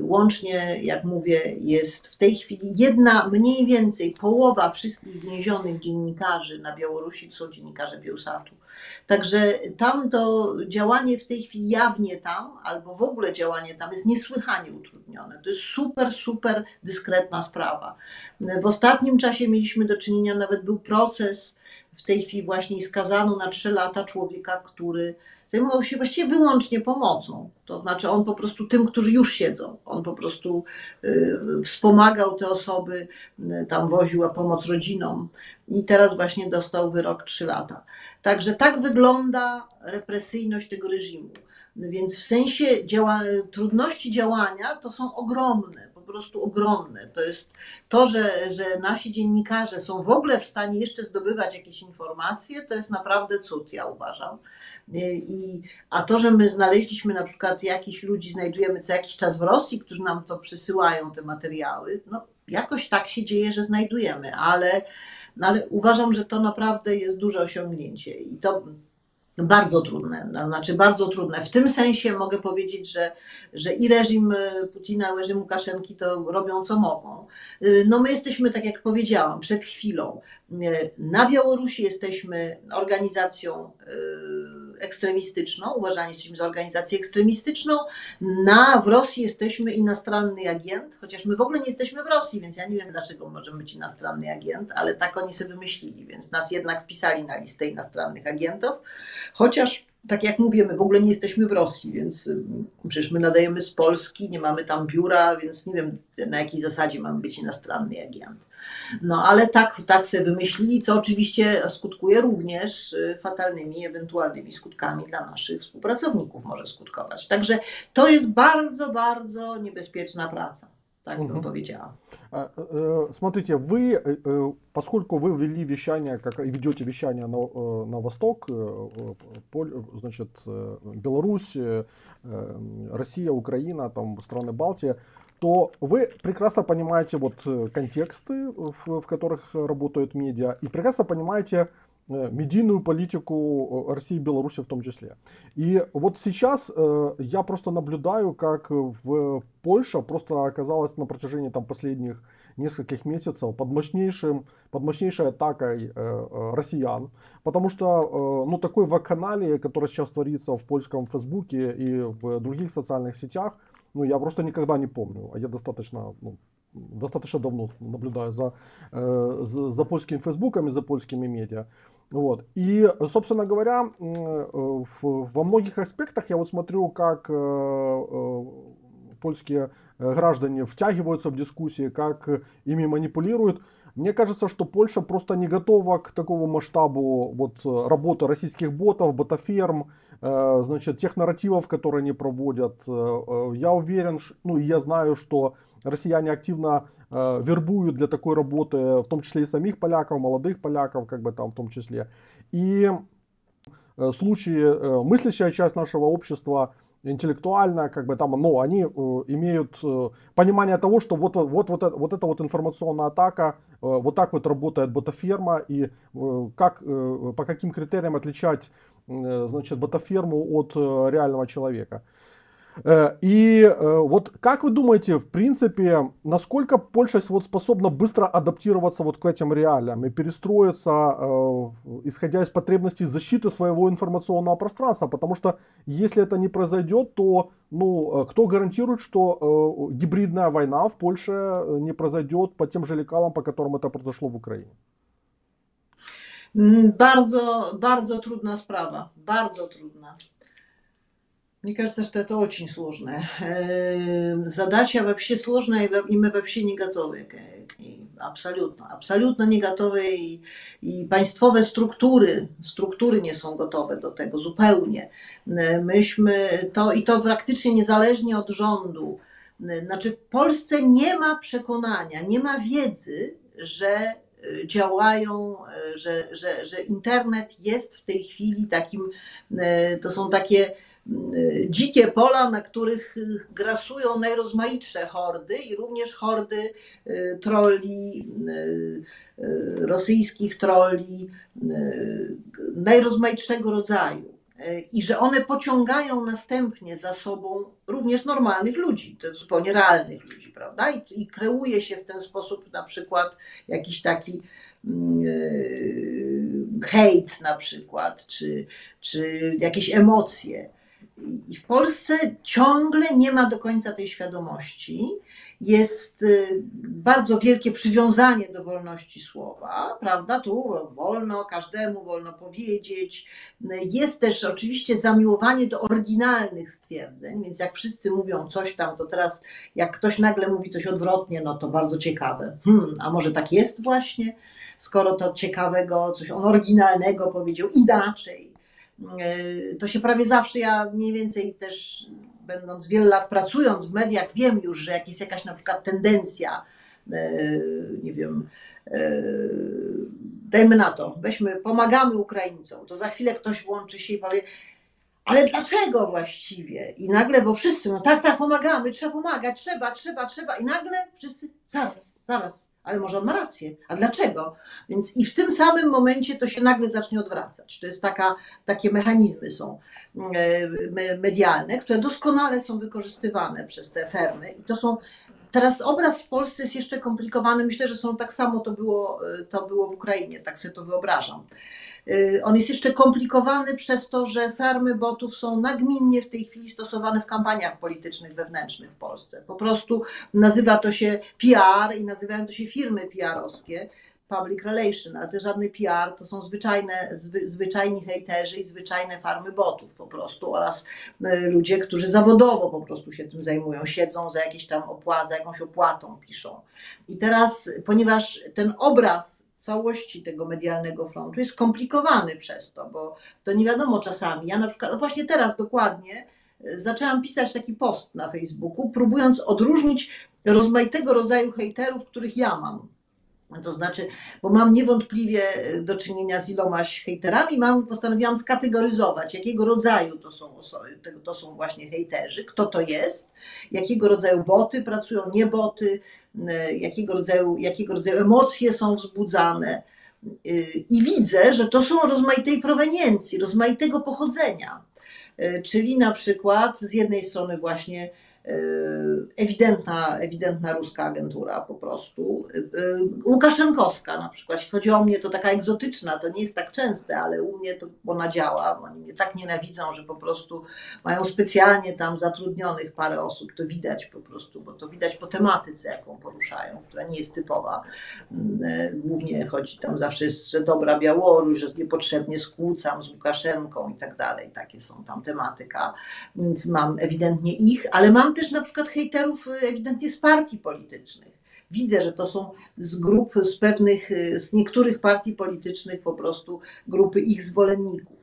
łącznie, jak mówię, jest w tej chwili jedna, mniej więcej połowa wszystkich więzionych dziennikarzy na Białorusi to są dziennikarze Bielsatu. Także tam to działanie w tej chwili jawnie tam, albo w ogóle działanie tam jest niesłychanie utrudnione. To jest super, super dyskretna sprawa. W ostatnim czasie mieliśmy do czynienia, nawet był proces, w tej chwili właśnie skazano na trzy lata człowieka, który zajmował się właściwie wyłącznie pomocą. To znaczy on po prostu tym, którzy już siedzą, on po prostu y, wspomagał te osoby, y, tam woził pomoc rodzinom i teraz właśnie dostał wyrok 3 lata. Także tak wygląda represyjność tego reżimu. Więc w sensie działa, trudności działania to są ogromne po prostu ogromne. To jest to, że, że nasi dziennikarze są w ogóle w stanie jeszcze zdobywać jakieś informacje, to jest naprawdę cud, ja uważam. I, a to, że my znaleźliśmy na przykład jakichś ludzi, znajdujemy co jakiś czas w Rosji, którzy nam to przysyłają, te materiały, no jakoś tak się dzieje, że znajdujemy, ale, no ale uważam, że to naprawdę jest duże osiągnięcie i to bardzo trudne, znaczy bardzo trudne. W tym sensie mogę powiedzieć, że, że i reżim e, Putina, i reżim Łukaszenki to robią co mogą. E, no my jesteśmy, tak jak powiedziałam, przed chwilą. E, na Białorusi jesteśmy organizacją ekstremistyczną, uważani jesteśmy za organizację ekstremistyczną. Na, w Rosji jesteśmy inostranny agent, chociaż my w ogóle nie jesteśmy w Rosji, więc ja nie wiem, dlaczego możemy być inostranny agent, ale tak oni sobie wymyślili, więc nas jednak wpisali na listę inostrannych agentów. Chociaż, tak jak mówię, my w ogóle nie jesteśmy w Rosji, więc mm, przecież my nadajemy z Polski, nie mamy tam biura, więc nie wiem na jakiej zasadzie mamy być inostranny agent. No ale tak, tak sobie wymyślili, co oczywiście skutkuje również y, fatalnymi, ewentualnymi skutkami dla naszych współpracowników może skutkować. Także to jest bardzo, bardzo niebezpieczna praca. Так угу. бы powiedziała. Смотрите, вы, поскольку вы ввели вещание, как ведете вещание на, на восток, значит, Беларусь, Россия, Украина, там страны Балтии, то вы прекрасно понимаете вот контексты, в, в которых работают медиа, и прекрасно понимаете Э, медийную политику э, России и Беларуси в том числе. И вот сейчас э, я просто наблюдаю, как в Польша просто оказалась на протяжении там, последних нескольких месяцев под, мощнейшим, под мощнейшей атакой россиян. Потому что ну, такой вакханалии, который сейчас творится в польском фейсбуке и в других социальных сетях, ну, я просто никогда не помню. А я достаточно ну, достаточно давно наблюдаю за, э, за, за польскими фейсбуками, за польскими медиа. Вот. И, собственно говоря, э, во многих аспектах я вот смотрю, как э, польские граждане втягиваются в дискуссии, как ими манипулируют. мне кажется, что Польша просто не готова к такому масштабу вот работы российских ботов, ботоферм, значит, тех нарративов, которые они проводят. Я уверен, ну и я знаю, что россияне активно вербуют для такой работы, в том числе и самих поляков, молодых поляков, как бы там в том числе. И в случае мыслящая часть нашего общества интеллектуально, как бы там, ну, они э, имеют э, понимание того, что вот, вот, вот, вот эта вот информационная атака, э, вот так вот работает ботаферма, и э, как, э, по каким критериям отличать, э, значит, ботаферму от э, реального человека. Э, и э, вот как вы думаете, в принципе, насколько Польша вот способна быстро адаптироваться вот к этим реалиям и перестроиться, э, исходя из потребностей защиты своего информационного пространства? Потому что если это не произойдет, то ну, кто гарантирует, что гибридная война в Польше не произойдет по тем же лекалам, по которым это произошло в Украине? Bardzo, bardzo trudna sprawa, bardzo trudna. Мне кажется, что это очень сложная задача, вообще сложная, и мы вообще не готовы к ней. Absolutnie, absolutnie nie gotowe i, i państwowe struktury, struktury nie są gotowe do tego zupełnie. Myśmy to i to praktycznie niezależnie od rządu. Znaczy, w Polsce nie ma przekonania, nie ma wiedzy, że działają, że, że, że internet jest w tej chwili takim, to są takie dzikie pola, na których grasują najrozmaitsze hordy i również hordy y, troli, y, y, rosyjskich troli najrozmaitszego rodzaju. I że one pociągają następnie za sobą również normalnych ludzi, to zupełnie realnych ludzi, prawda? I, I kreuje się w ten sposób na przykład jakiś taki hejt na przykład, czy, czy jakieś emocje. I w Polsce ciągle nie ma do końca tej świadomości. Jest y, bardzo wielkie przywiązanie do wolności słowa, prawda? Tu wolno każdemu, wolno powiedzieć. Jest też oczywiście zamiłowanie do oryginalnych stwierdzeń, więc jak wszyscy mówią coś tam, to teraz jak ktoś nagle mówi coś odwrotnie, no to bardzo ciekawe. Hmm, a może tak jest właśnie, skoro to ciekawego, coś on oryginalnego powiedział inaczej to się prawie zawsze, ja mniej więcej też będąc wiele lat pracując w mediach, wiem już, że jak jest jakaś na przykład tendencja, e, nie wiem, e, dajmy na to, weźmy, pomagamy Ukraińcom, to za chwilę ktoś włączy się i powie, ale dlaczego właściwie? I nagle, bo wszyscy, no tak, tak, pomagamy, trzeba pomagać, trzeba, trzeba, trzeba. I nagle wszyscy, zaraz, zaraz, ale może on ma rację. A dlaczego? Więc i w tym samym momencie to się nagle zacznie odwracać. To jest taka, takie mechanizmy są e, medialne, które doskonale są wykorzystywane przez te fermy i to są Teraz obraz w Polsce jest jeszcze komplikowany. Myślę, że są tak samo to było, e, to było w Ukrainie, tak sobie to wyobrażam. E, on jest jeszcze komplikowany przez to, że farmy botów są nagminnie w tej chwili stosowane w kampaniach politycznych wewnętrznych w Polsce. Po prostu nazywa to się PR i nazywają to się firmy PR-owskie public relation, ale też żadny PR, to są zwyczajne, zwy, zwyczajni hejterzy i zwyczajne farmy botów po prostu oraz e, ludzie, którzy zawodowo po prostu się tym zajmują, siedzą za jakieś tam opłat, za jakąś opłatą piszą. I teraz, ponieważ ten obraz całości tego medialnego frontu jest skomplikowany przez to, bo to nie wiadomo czasami. Ja na przykład, no właśnie teraz dokładnie, e, zaczęłam pisać taki post na Facebooku, próbując odróżnić rozmaitego rodzaju hejterów, których ja mam to znaczy, bo mam niewątpliwie e, do czynienia z ilomaś hejterami, mam, postanowiłam skategoryzować, jakiego rodzaju to są, osoby, to są właśnie hejterzy, kto to jest, jakiego rodzaju boty pracują, nie boty, e, jakiego rodzaju, jakiego rodzaju emocje są wzbudzane. E, I widzę, że to są rozmaitej proweniencji, rozmaitego pochodzenia. Czyli na przykład z jednej strony właśnie E, ewidentna, ewidentna ruska agentura po prostu. E, Łukaszenkowska na przykład, jeśli chodzi o mnie, to taka egzotyczna, to nie jest tak częste, ale u mnie to ona działa. Oni mnie tak nienawidzą, że po prostu mają specjalnie tam zatrudnionych parę osób, to widać po prostu, bo to widać po tematyce, jaką poruszają, która nie jest typowa. Głównie chodzi tam zawsze, jest, że dobra Białoruś, że niepotrzebnie skłócam z Łukaszenką i tak dalej. Takie są tam tematyka, więc mam ewidentnie ich, ale mam też na przykład hejterów y, ewidentnie z partii politycznych. widzę, że to są z grup, z pewnych, z niektórych partii politycznych po prostu grupy ich zwolenników.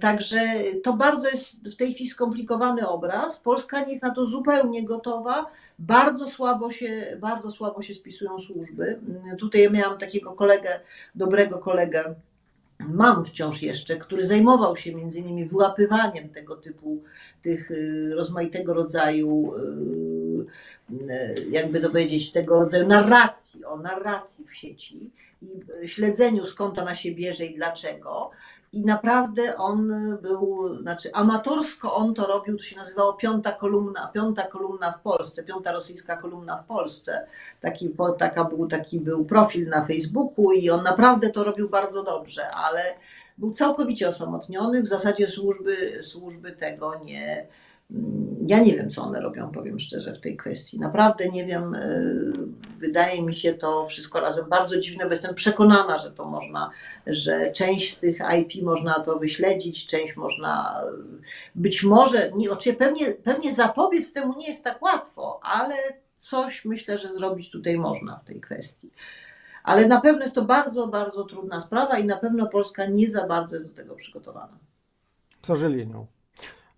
Także to bardzo jest w tej chwili skomplikowany obraz. Polska nie jest na to zupełnie gotowa. Bardzo słabo się, bardzo słabo się spisują służby. Tutaj miałam takiego kolegę, dobrego kolegę, mam wciąż jeszcze, który zajmował się między innymi wyłapywaniem tego typu, tych y, rozmaitego rodzaju, y, jakby to powiedzieć, tego rodzaju narracji, o narracji w sieci i śledzeniu skąd ona się bierze i dlaczego i naprawdę on był, znaczy amatorsko on to robił, to się nazywało piąta kolumna, piąta kolumna w Polsce, piąta rosyjska kolumna w Polsce. Taki, taka był, taki był profil na Facebooku i on naprawdę to robił bardzo dobrze, ale był całkowicie osamotniony, w zasadzie służby, służby tego nie, Mm, ja nie wiem, co one robią, powiem szczerze, w tej kwestii. Naprawdę nie wiem. E, wydaje mi się to wszystko razem bardzo dziwne, bo jestem przekonana, że to można, że część z tych IP można to wyśledzić, część można e, być może, nie, oczywiście pewnie, pewnie zapobiec temu nie jest tak łatwo, ale coś myślę, że zrobić tutaj można w tej kwestii. Ale na pewno jest to bardzo, bardzo trudna sprawa i na pewno Polska nie za bardzo jest do tego przygotowana. Co żyli nią.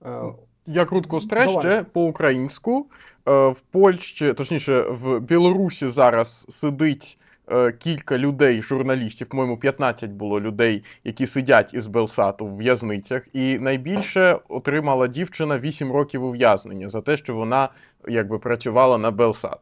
E, Я крутко стреще по-українську. В Польщі, точніше, в Білорусі зараз сидить кілька людей, журналістів, по-моєму, 15 було людей, які сидять із Белсату в в'язницях. І найбільше отримала дівчина 8 років ув'язнення за те, що вона якби працювала на Белсат.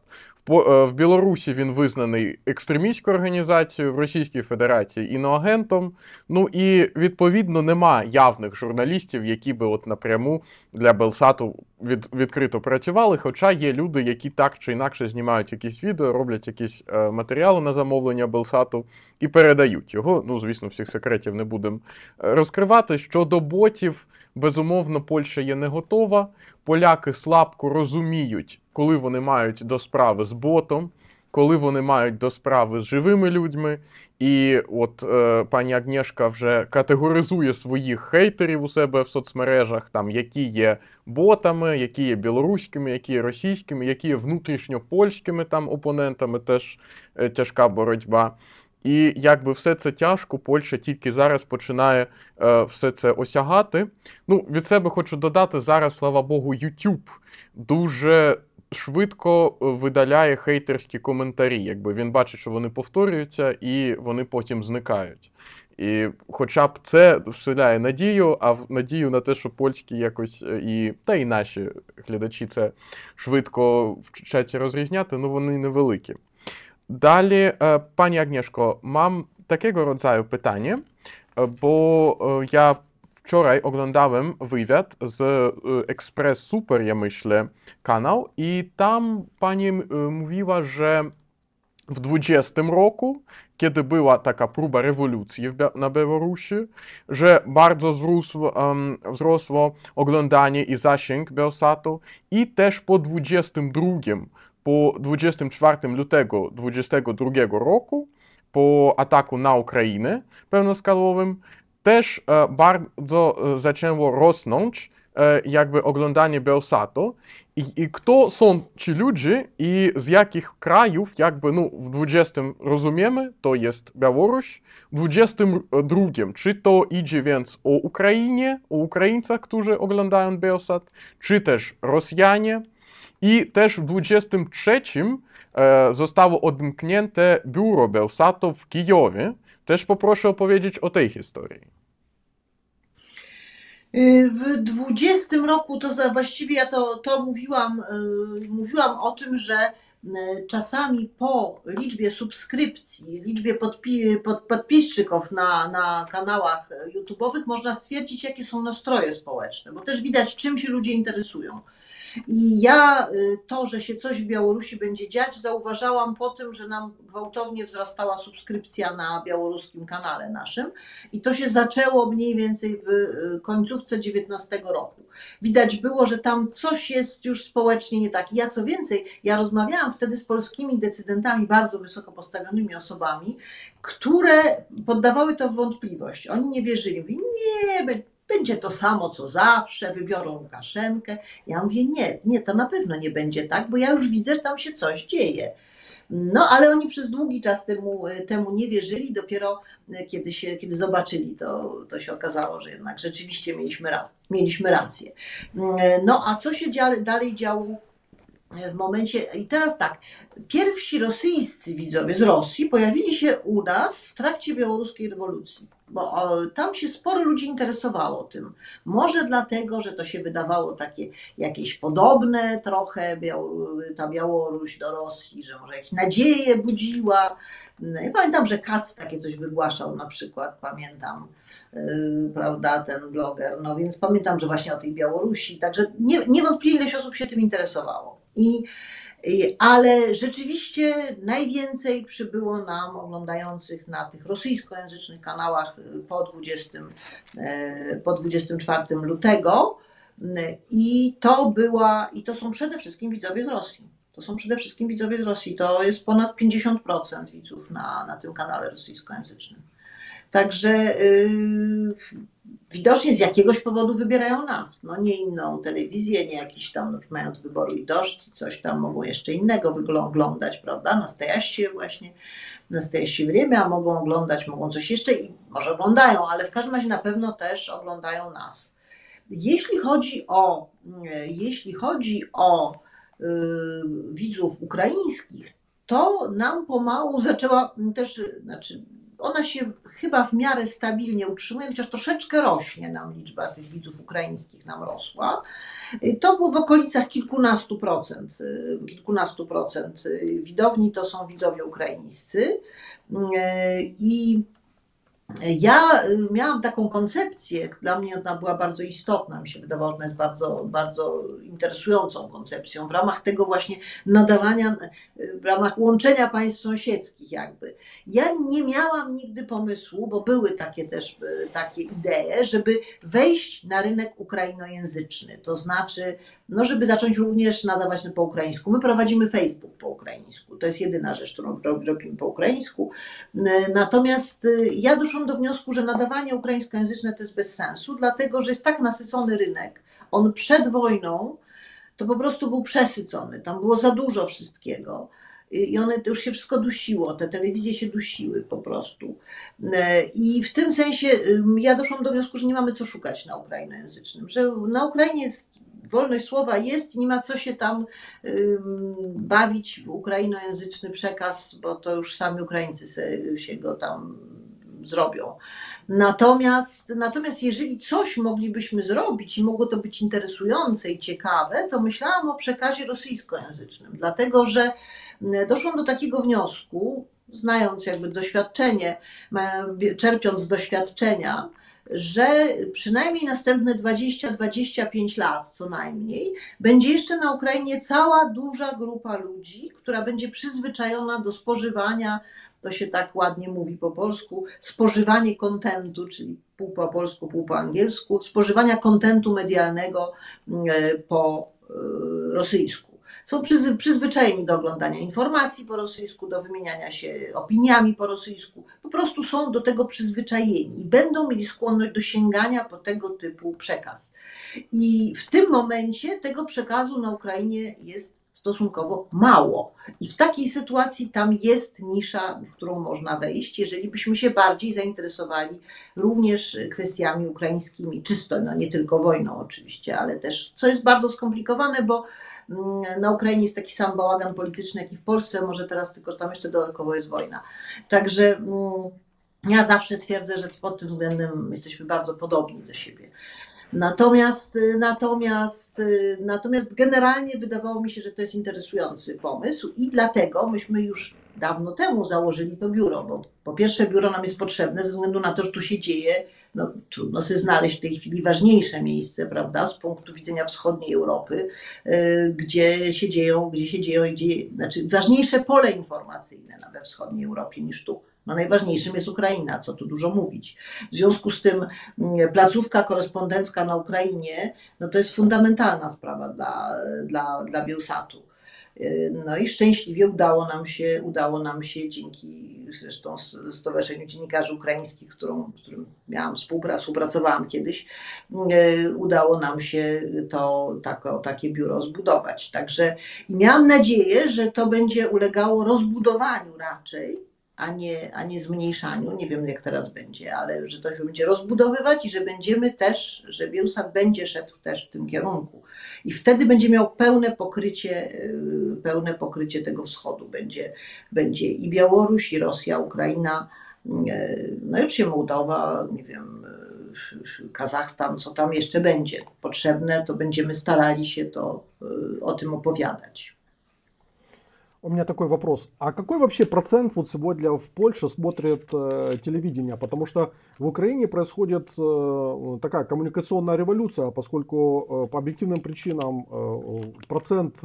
Е, в Білорусі він визнаний екстремістською організацією, в Російській Федерації іноагентом. Ну і відповідно нема явних журналістів, які би от напряму для Белсату від, відкрито працювали. Хоча є люди, які так чи інакше знімають якісь відео, роблять якісь е, матеріали на замовлення Белсату і передають його. Ну, звісно, всіх секретів не будемо е, розкривати. Щодо ботів, безумовно, Польща є не готова. Поляки слабко розуміють коли вони мають до справи з ботом, коли вони мають до справи з живими людьми. І от е, пані Агнєшка вже категоризує своїх хейтерів у себе в соцмережах, там які є ботами, які є білоруськими, які є російськими, які є внутрішньопольськими там опонентами, теж е, тяжка боротьба. І якби все це тяжко, Польща тільки зараз починає е, все це осягати. Ну, від себе хочу додати зараз, слава Богу, YouTube дуже швидко е, видаляє хейтерські коментарі. Якби він бачить, що вони повторюються, і вони потім зникають. І хоча б це вселяє надію, а надію на те, що польські якось е, і та й наші глядачі це швидко вчаться розрізняти, ну вони невеликі. Далі, е, пані Агнєшко, мам такого rodzaju питання, бо я Wczoraj oglądałem wywiad z Express Super, ja myślę, kanał i tam pani mówiła, że w 20 roku, kiedy była taka próba rewolucji na Białorusi, że bardzo wzrósło, um, wzrosło oglądanie i zasięg Bielsatu i też po 22, po 24 lutego 22 roku, po ataku na Ukrainę pełnoskalowym, też e, bardzo e, zaczęło rosnąć e, jakby oglądanie Belsatu I, i kto są ci ludzie i z jakich krajów, jakby no w 20 rozumiemy, to jest Białoruś, w 22 czy to idzie więc o Ukrainie, o Ukraińcach, którzy oglądają Belsat, czy też Rosjanie. I też w 23 e, zostało odmknięte biuro Belsatu w Kijowie. Też poproszę opowiedzieć o tej historii. Y, w 20 roku to właściwie ja to, to mówiłam, y, mówiłam o tym, że y, czasami po liczbie subskrypcji, liczbie podpi, pod, na, na kanałach YouTube'owych można stwierdzić, jakie są nastroje społeczne, bo też widać, czym się ludzie interesują. I ja y, to, że się coś w Białorusi będzie dziać, zauważałam po tym, że nam gwałtownie wzrastała subskrypcja na białoruskim kanale naszym i to się zaczęło mniej więcej w y, końcówce 19 roku. Widać było, że tam coś jest już społecznie nie tak. Ja co więcej, ja rozmawiałam wtedy z polskimi decydentami, bardzo wysoko postawionymi osobami, które poddawały to w wątpliwość. Oni nie wierzyli. Mówili, nie, będzie to samo co zawsze, wybiorą Łukaszenkę. Ja mówię, nie, nie, to na pewno nie będzie tak, bo ja już widzę, że tam się coś dzieje. No ale oni przez długi czas temu, temu nie wierzyli, dopiero kiedy, się, kiedy zobaczyli, to, to się okazało, że jednak rzeczywiście mieliśmy, mieliśmy rację. No a co się dalej działo w momencie, i teraz tak, pierwsi rosyjscy widzowie z Rosji pojawili się u nas w trakcie białoruskiej rewolucji, bo tam się sporo ludzi interesowało tym. Może dlatego, że to się wydawało takie jakieś podobne trochę, ta Białoruś do Rosji, że może jakieś nadzieje budziła. Ja pamiętam, że Kac takie coś wygłaszał na przykład, pamiętam yy, prawda, ten bloger. No więc pamiętam, że właśnie o tej Białorusi, także nie, niewątpliwie ileś osób się tym interesowało. I, ale rzeczywiście najwięcej przybyło nam oglądających na tych rosyjskojęzycznych kanałach y, po, 20, e, po 24 lutego. I to była, i to są przede wszystkim widzowie z Rosji. To są przede wszystkim widzowie z Rosji. To jest ponad 50% widzów na, na tym kanale rosyjskojęzycznym. Także yy, widocznie z jakiegoś powodu wybierają nas. No nie inną telewizję, nie jakiś tam, już mając wyboru i dość, coś tam mogą jeszcze innego oglądać, prawda? Nastojaście właśnie, nastojaście время, a mogą oglądać, mogą coś jeszcze i może oglądają, ale w każdym razie na pewno też oglądają nas. Jeśli chodzi o, jeśli chodzi o yy, widzów ukraińskich, to nam pomału zaczęła też, znaczy ona się chyba w miarę stabilnie utrzymuje, chociaż troszeczkę rośnie nam liczba tych widzów ukraińskich nam rosła. To było w okolicach kilkunastu procent, kilkunastu procent widowni to są widzowie ukraińscy. I ja y, miałam taką koncepcję, dla mnie ona była bardzo istotna, mi się wydawało, że ona jest bardzo, bardzo interesującą koncepcją w ramach tego właśnie nadawania, y, w ramach łączenia państw sąsiedzkich jakby. Ja nie miałam nigdy pomysłu, bo były takie też y, takie idee, żeby wejść na rynek ukrainojęzyczny, to znaczy, no żeby zacząć również nadawać po ukraińsku. My prowadzimy Facebook po ukraińsku, to jest jedyna rzecz, którą robimy po ukraińsku. Natomiast ja doszłam doszłam do wniosku, że nadawanie ukraińskojęzyczne to jest bez sensu, dlatego że jest tak nasycony rynek. On przed wojną to po prostu był przesycony, tam było za dużo wszystkiego. I one to już się wszystko dusiło, te telewizje się dusiły po prostu. I w tym sensie ja doszłam do wniosku, że nie mamy co szukać na ukrainojęzycznym, że na Ukrainie jest wolność słowa jest i nie ma co się tam bawić w ukrainojęzyczny przekaz, bo to już sami Ukraińcy się go tam zrobią. Natomiast, natomiast jeżeli coś moglibyśmy zrobić i mogło to być interesujące i ciekawe, to myślałam o przekazie rosyjskojęzycznym, dlatego że mm, doszłam do takiego wniosku, znając jakby doświadczenie, czerpiąc z doświadczenia, że przynajmniej następne 20-25 lat co najmniej będzie jeszcze na Ukrainie cała duża grupa ludzi, która będzie przyzwyczajona do spożywania to się tak ładnie mówi po polsku, spożywanie kontentu, czyli pół po polsku, pół po angielsku, spożywania kontentu medialnego mm, e, po e, rosyjsku. Są przyzwyczajeni do oglądania informacji po rosyjsku, do wymieniania się opiniami po rosyjsku. Po prostu są do tego przyzwyczajeni i będą mieli skłonność do sięgania po tego typu przekaz. I w tym momencie tego przekazu na Ukrainie jest stosunkowo mało. I w takiej sytuacji tam jest nisza, w którą można wejść, jeżeli byśmy się bardziej zainteresowali również kwestiami ukraińskimi, czysto, no nie tylko wojną oczywiście, ale też, co jest bardzo skomplikowane, bo na Ukrainie jest taki sam bałagan polityczny, jak i w Polsce, może teraz tylko, że tam jeszcze dodatkowo jest wojna. Także mm, ja zawsze twierdzę, że pod tym względem jesteśmy bardzo podobni do siebie. Natomiast, y, natomiast, y, natomiast generalnie wydawało mi się, że to jest interesujący pomysł i dlatego myśmy już dawno temu założyli to biuro, bo po pierwsze biuro nam jest potrzebne ze względu na to, że tu się dzieje, no, trudno sobie znaleźć w tej chwili ważniejsze miejsce, prawda, z punktu widzenia wschodniej Europy, y, gdzie się dzieją, gdzie się dzieją, gdzie, znaczy ważniejsze pole informacyjne we wschodniej Europie niż tu. No najważniejszym jest Ukraina, co tu dużo mówić. W związku z tym mm, placówka korespondencka na Ukrainie, no to jest fundamentalna sprawa dla, dla, dla Bielsatu. No i szczęśliwie udało nam się, udało nam się dzięki zresztą Stowarzyszeniu Dziennikarzy Ukraińskich, z, którą, z którym miałam współpracę, współpracowałam kiedyś, udało nam się to tako, takie biuro zbudować. Także miałam nadzieję, że to będzie ulegało rozbudowaniu raczej a nie, a nie zmniejszaniu. Nie wiem, jak teraz będzie, ale że to się będzie rozbudowywać i że będziemy też, że Bielsat będzie szedł też w tym kierunku. I wtedy będzie miał pełne pokrycie, y, pełne pokrycie tego wschodu. Będzie, będzie i Białoruś, i Rosja, Ukraina, y, no już się Mołdowa, nie wiem, y, Kazachstan, co tam jeszcze będzie potrzebne, to będziemy starali się to o tym opowiadać. У меня такой вопрос. А какой вообще процент вот сегодня в Польше смотрит э, телевидение? Потому что в Украине происходит э, такая коммуникационная революция, поскольку э, по объективным причинам э, процент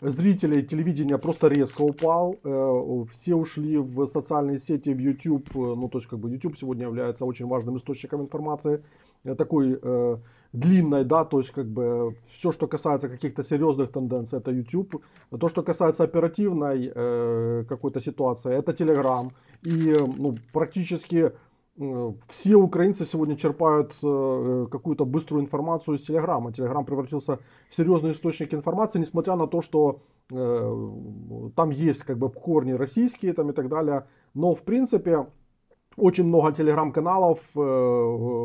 зрителей телевидения просто резко упал. Э, все ушли в социальные сети, в YouTube. Э, ну, то есть, как бы YouTube сегодня является очень важным источником информации. Э, такой э, длинной, да, то есть как бы все, что касается каких-то серьезных тенденций, это YouTube. То, что касается оперативной э, какой-то ситуации, это Telegram. И ну, практически э, все украинцы сегодня черпают э, какую-то быструю информацию из Телеграма. Телеграм превратился в серьезный источник информации, несмотря на то, что э, там есть как бы корни российские там и так далее. Но в принципе очень много телеграм-каналов э,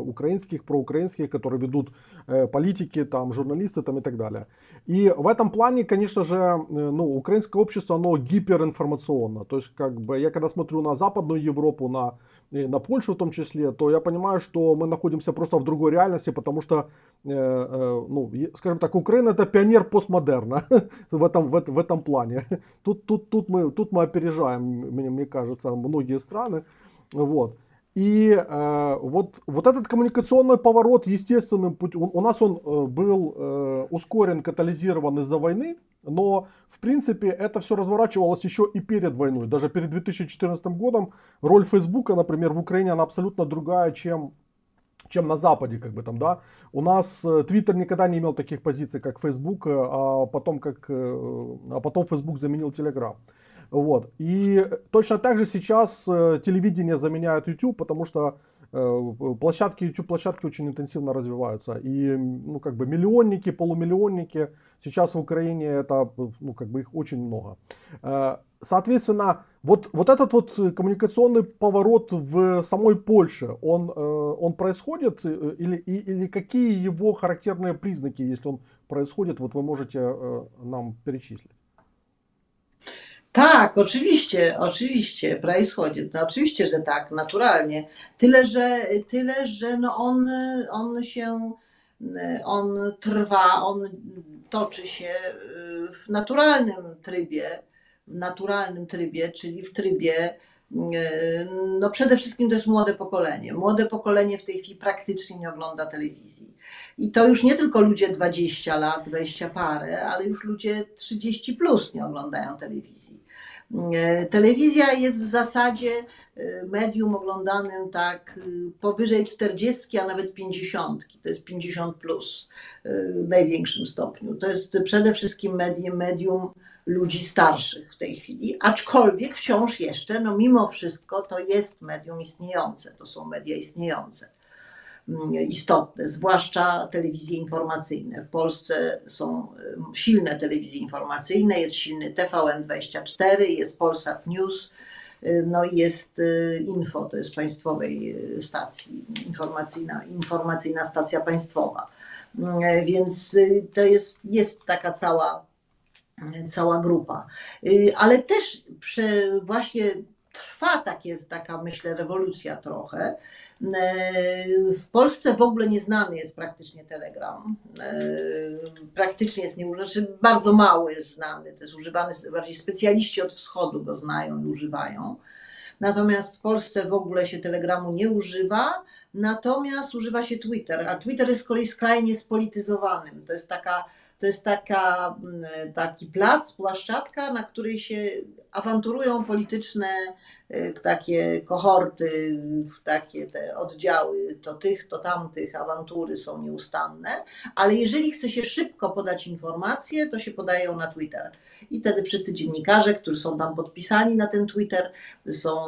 украинских, проукраинских, которые ведут э, политики, там, журналисты там, и так далее. И в этом плане, конечно же, э, ну, украинское общество, оно гиперинформационно. То есть, как бы, я когда смотрю на Западную Европу, на, на Польшу в том числе, то я понимаю, что мы находимся просто в другой реальности, потому что, э, э, ну, скажем так, Украина это пионер постмодерна в этом, в, в этом плане. Тут, тут, тут, мы, тут мы опережаем, мне, мне кажется, многие страны. Вот. И э, вот, вот этот коммуникационный поворот естественным путем, у, у нас он э, был э, ускорен, катализирован из-за войны, но в принципе это все разворачивалось еще и перед войной. Даже перед 2014 годом роль Фейсбука, например, в Украине, она абсолютно другая, чем чем на Западе, как бы там, да. У нас э, Твиттер никогда не имел таких позиций, как Facebook, э, а потом как, э, а потом Facebook заменил Telegram. Вот. И точно так же сейчас э, телевидение заменяет YouTube, потому что э, площадки, YouTube-площадки очень интенсивно развиваются. И, ну, как бы миллионники, полумиллионники, сейчас в Украине это, ну, как бы их очень много. Э, соответственно, вот, вот этот вот коммуникационный поворот в самой Польше, он, он происходит или, или какие его характерные признаки, если он происходит, вот вы можете нам перечислить? Tak, oczywiście, oczywiście, Pricehodzie, no oczywiście, że tak, naturalnie. Tyle, że, tyle, że no on, on się, on trwa, on toczy się w naturalnym trybie, w naturalnym trybie, czyli w trybie, no przede wszystkim to jest młode pokolenie. Młode pokolenie w tej chwili praktycznie nie ogląda telewizji. I to już nie tylko ludzie 20 lat, 20 parę, ale już ludzie 30 plus nie oglądają telewizji. E, telewizja jest w zasadzie e, medium oglądanym tak e, powyżej 40, a nawet 50. To jest 50 plus w największym stopniu. To jest przede wszystkim medium, medium ludzi starszych w tej chwili, aczkolwiek wciąż jeszcze, no mimo wszystko, to jest medium istniejące, to są media istniejące. Mm, istotne, zwłaszcza telewizje informacyjne. W Polsce są silne telewizje informacyjne, jest silny TVN24, jest Polsat News, y, no i jest y, Info, to jest państwowej y, stacji, informacyjna, informacyjna stacja państwowa. Mm, więc to jest, jest taka cała, cała grupa. Ale też właśnie trwa tak jest taka, myślę, rewolucja trochę. E, w Polsce w ogóle nieznany jest praktycznie Telegram. E, praktycznie jest nieużywany, znaczy bardzo mało jest znany. To jest używany, bardziej specjaliści od wschodu go znają i używają. Natomiast w Polsce w ogóle się Telegramu nie używa, natomiast używa się Twitter, a Twitter jest z kolei skrajnie spolityzowanym. To jest taka, to jest taka, mm, taki plac, płaszczatka, na której się awanturują polityczne y, takie kohorty, takie te oddziały, to tych, to tamtych, awantury są nieustanne, ale jeżeli chce się szybko podać informacje, to się podają na Twitter. I wtedy wszyscy dziennikarze, którzy są tam podpisani na ten Twitter, są,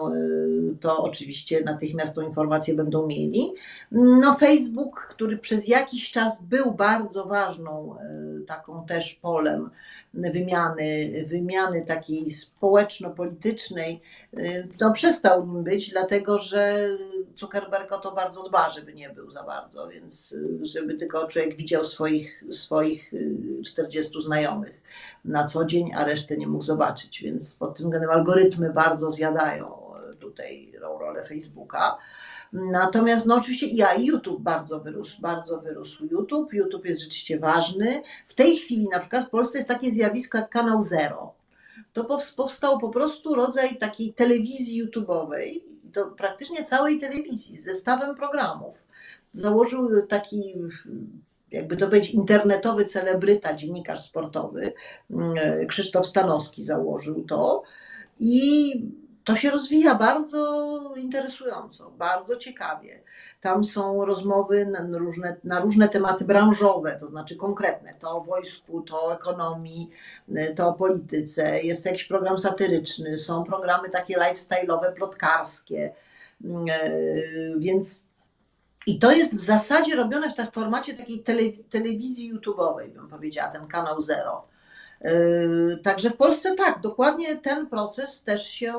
to oczywiście natychmiast tą informację będą mieli. No Facebook, który przez jakiś czas był bardzo ważną y, taką też polem wymiany, wymiany takiej społeczno-politycznej, y, to przestał nim być, dlatego że Zuckerberg o to bardzo dba, żeby nie był za bardzo, więc y, żeby tylko człowiek widział swoich, swoich 40 y, znajomych na co dzień, a resztę nie mógł zobaczyć, więc pod tym względem algorytmy bardzo zjadają tutaj rolę Facebooka. Natomiast no oczywiście ja i YouTube bardzo wyrósł, bardzo wyrósł YouTube. YouTube jest rzeczywiście ważny. W tej chwili na przykład w Polsce jest takie zjawisko jak kanał Zero. To powstał po prostu rodzaj takiej telewizji YouTube'owej, to praktycznie całej telewizji, z zestawem programów. Założył taki jakby to być internetowy celebryta, dziennikarz sportowy, mm, Krzysztof Stanowski założył to i to się rozwija bardzo interesująco, bardzo ciekawie. Tam są rozmowy na różne, na różne tematy branżowe, to znaczy konkretne, to o wojsku, to o ekonomii, to o polityce. Jest jakiś program satyryczny, są programy takie lifestyle'owe, plotkarskie, więc i to jest w zasadzie robione w tak formacie takiej telewizji YouTube'owej, bym powiedziała, ten kanał Zero także w Polsce tak, dokładnie ten proces też się,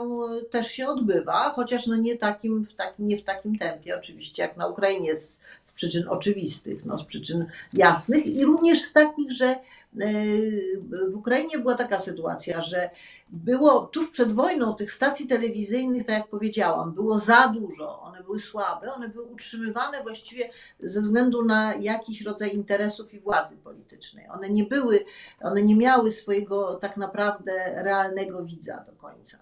też się odbywa, chociaż no nie, takim, w takim, nie w takim tempie oczywiście jak na Ukrainie z, z przyczyn oczywistych, no z przyczyn jasnych i również z takich, że yy, w Ukrainie była taka sytuacja, że było tuż przed wojną tych stacji telewizyjnych, tak jak powiedziałam, było za dużo, one były słabe, one były utrzymywane właściwie ze względu na jakiś rodzaj interesów i władzy politycznej. One nie były, one nie miały swojego tak naprawdę realnego widza do końca.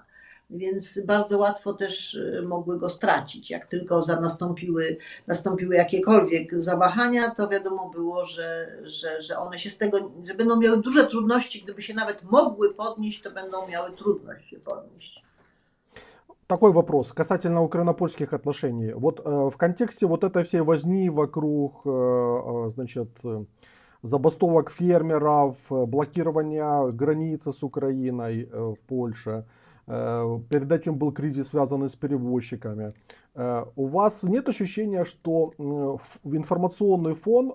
Więc bardzo łatwo też y, mogły go stracić. Jak tylko nastąpiły, nastąpiły jakiekolwiek zawahania, to wiadomo było, że, że, że one się z tego, że będą miały duże trudności. Gdyby się nawet mogły podnieść, to będą miały trudność się podnieść. Такой вопрос касательно украино-польских отношений. Вот э, в контексте вот этой всей возни вокруг, э, э значит, забастовок фермеров, блокирования границы с Украиной э, в Польше. Э, перед этим был кризис, связанный с перевозчиками. Э, у вас нет ощущения, что информационный фон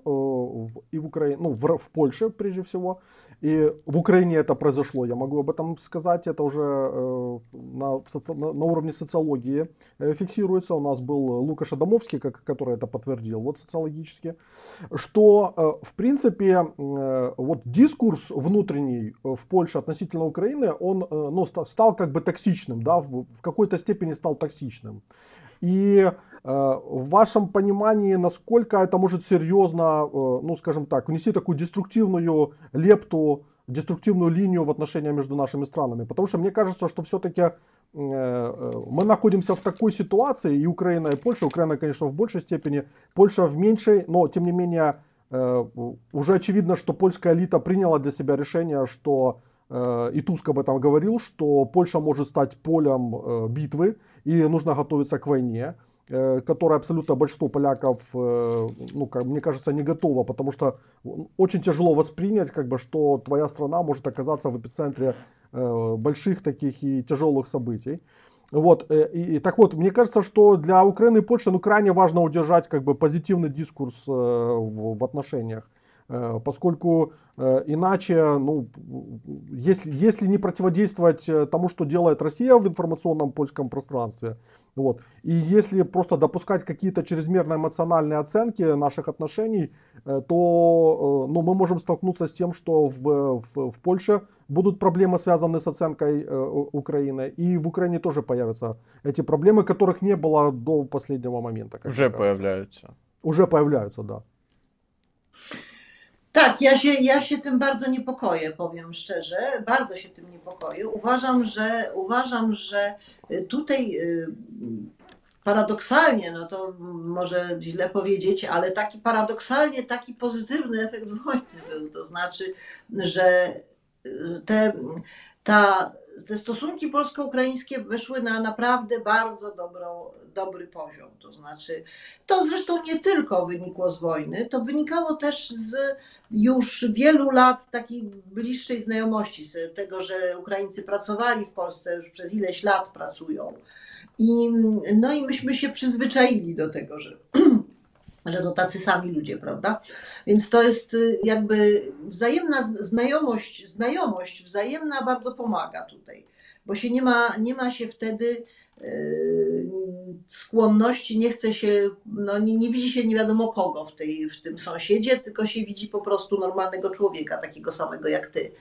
и в Украине, ну, в, в Польше прежде всего, и в Украине это произошло, я могу об этом сказать, это уже э, на, на, уровне социологии э, фиксируется. У нас был Лукаш Адамовский, который это подтвердил, вот социологически, что э, в принципе вот дискурс внутренний в Польше относительно Украины, он ну, стал как бы токсичным, да, в, в какой-то степени стал токсичным. И в вашем понимании, насколько это может серьезно, ну скажем так, внести такую деструктивную лепту, деструктивную линию в отношениях между нашими странами? Потому что мне кажется, что все-таки мы находимся в такой ситуации, и Украина, и Польша, Украина, конечно, в большей степени, Польша в меньшей, но тем не менее уже очевидно, что польская элита приняла для себя решение, что и Туск об этом говорил, что Польша может стать полем битвы и нужно готовиться к войне. Э, которое абсолютно большинство поляков, э, ну, как, мне кажется, не готово, потому что очень тяжело воспринять, как бы, что твоя страна может оказаться в эпицентре э, больших таких и тяжелых событий. Вот, и, и так вот, мне кажется, что для Украины и Польши ну, крайне важно удержать как бы позитивный дискурс э, в, в отношениях. Э, поскольку э, иначе, ну, если, если не противодействовать э, тому, что делает Россия в информационном польском пространстве, вот, и если просто допускать какие-то чрезмерно эмоциональные оценки наших отношений, то ну, мы можем столкнуться с тем, что в, в, в Польше будут проблемы, связанные с оценкой Украины, и в Украине тоже появятся эти проблемы, которых не было до последнего момента. Уже появляются. Уже появляются, да. Tak, ja się, ja się tym bardzo niepokoję, powiem szczerze. Bardzo się tym niepokoję. Uważam, że uważam, że tutaj y, paradoksalnie, no to może źle powiedzieć, ale taki paradoksalnie taki pozytywny efekt wojny był. To znaczy, że te, ta, te stosunki polsko-ukraińskie weszły na naprawdę bardzo dobrą, dobry poziom. To znaczy, to zresztą nie tylko wynikło z wojny, to wynikało też z już wielu lat takiej bliższej znajomości, tego, że Ukraińcy pracowali w Polsce, już przez ileś lat pracują. I, no i myśmy się przyzwyczaili do tego, że że to tacy sami ludzie, prawda? Więc to jest y, jakby wzajemna znajomość, znajomość wzajemna bardzo pomaga tutaj, bo się nie ma, nie ma się wtedy yy, skłonności, nie chce się, no nie, nie widzi się nie wiadomo kogo w, tej, w tym sąsiedzie, tylko się widzi po prostu normalnego człowieka, takiego samego jak ty.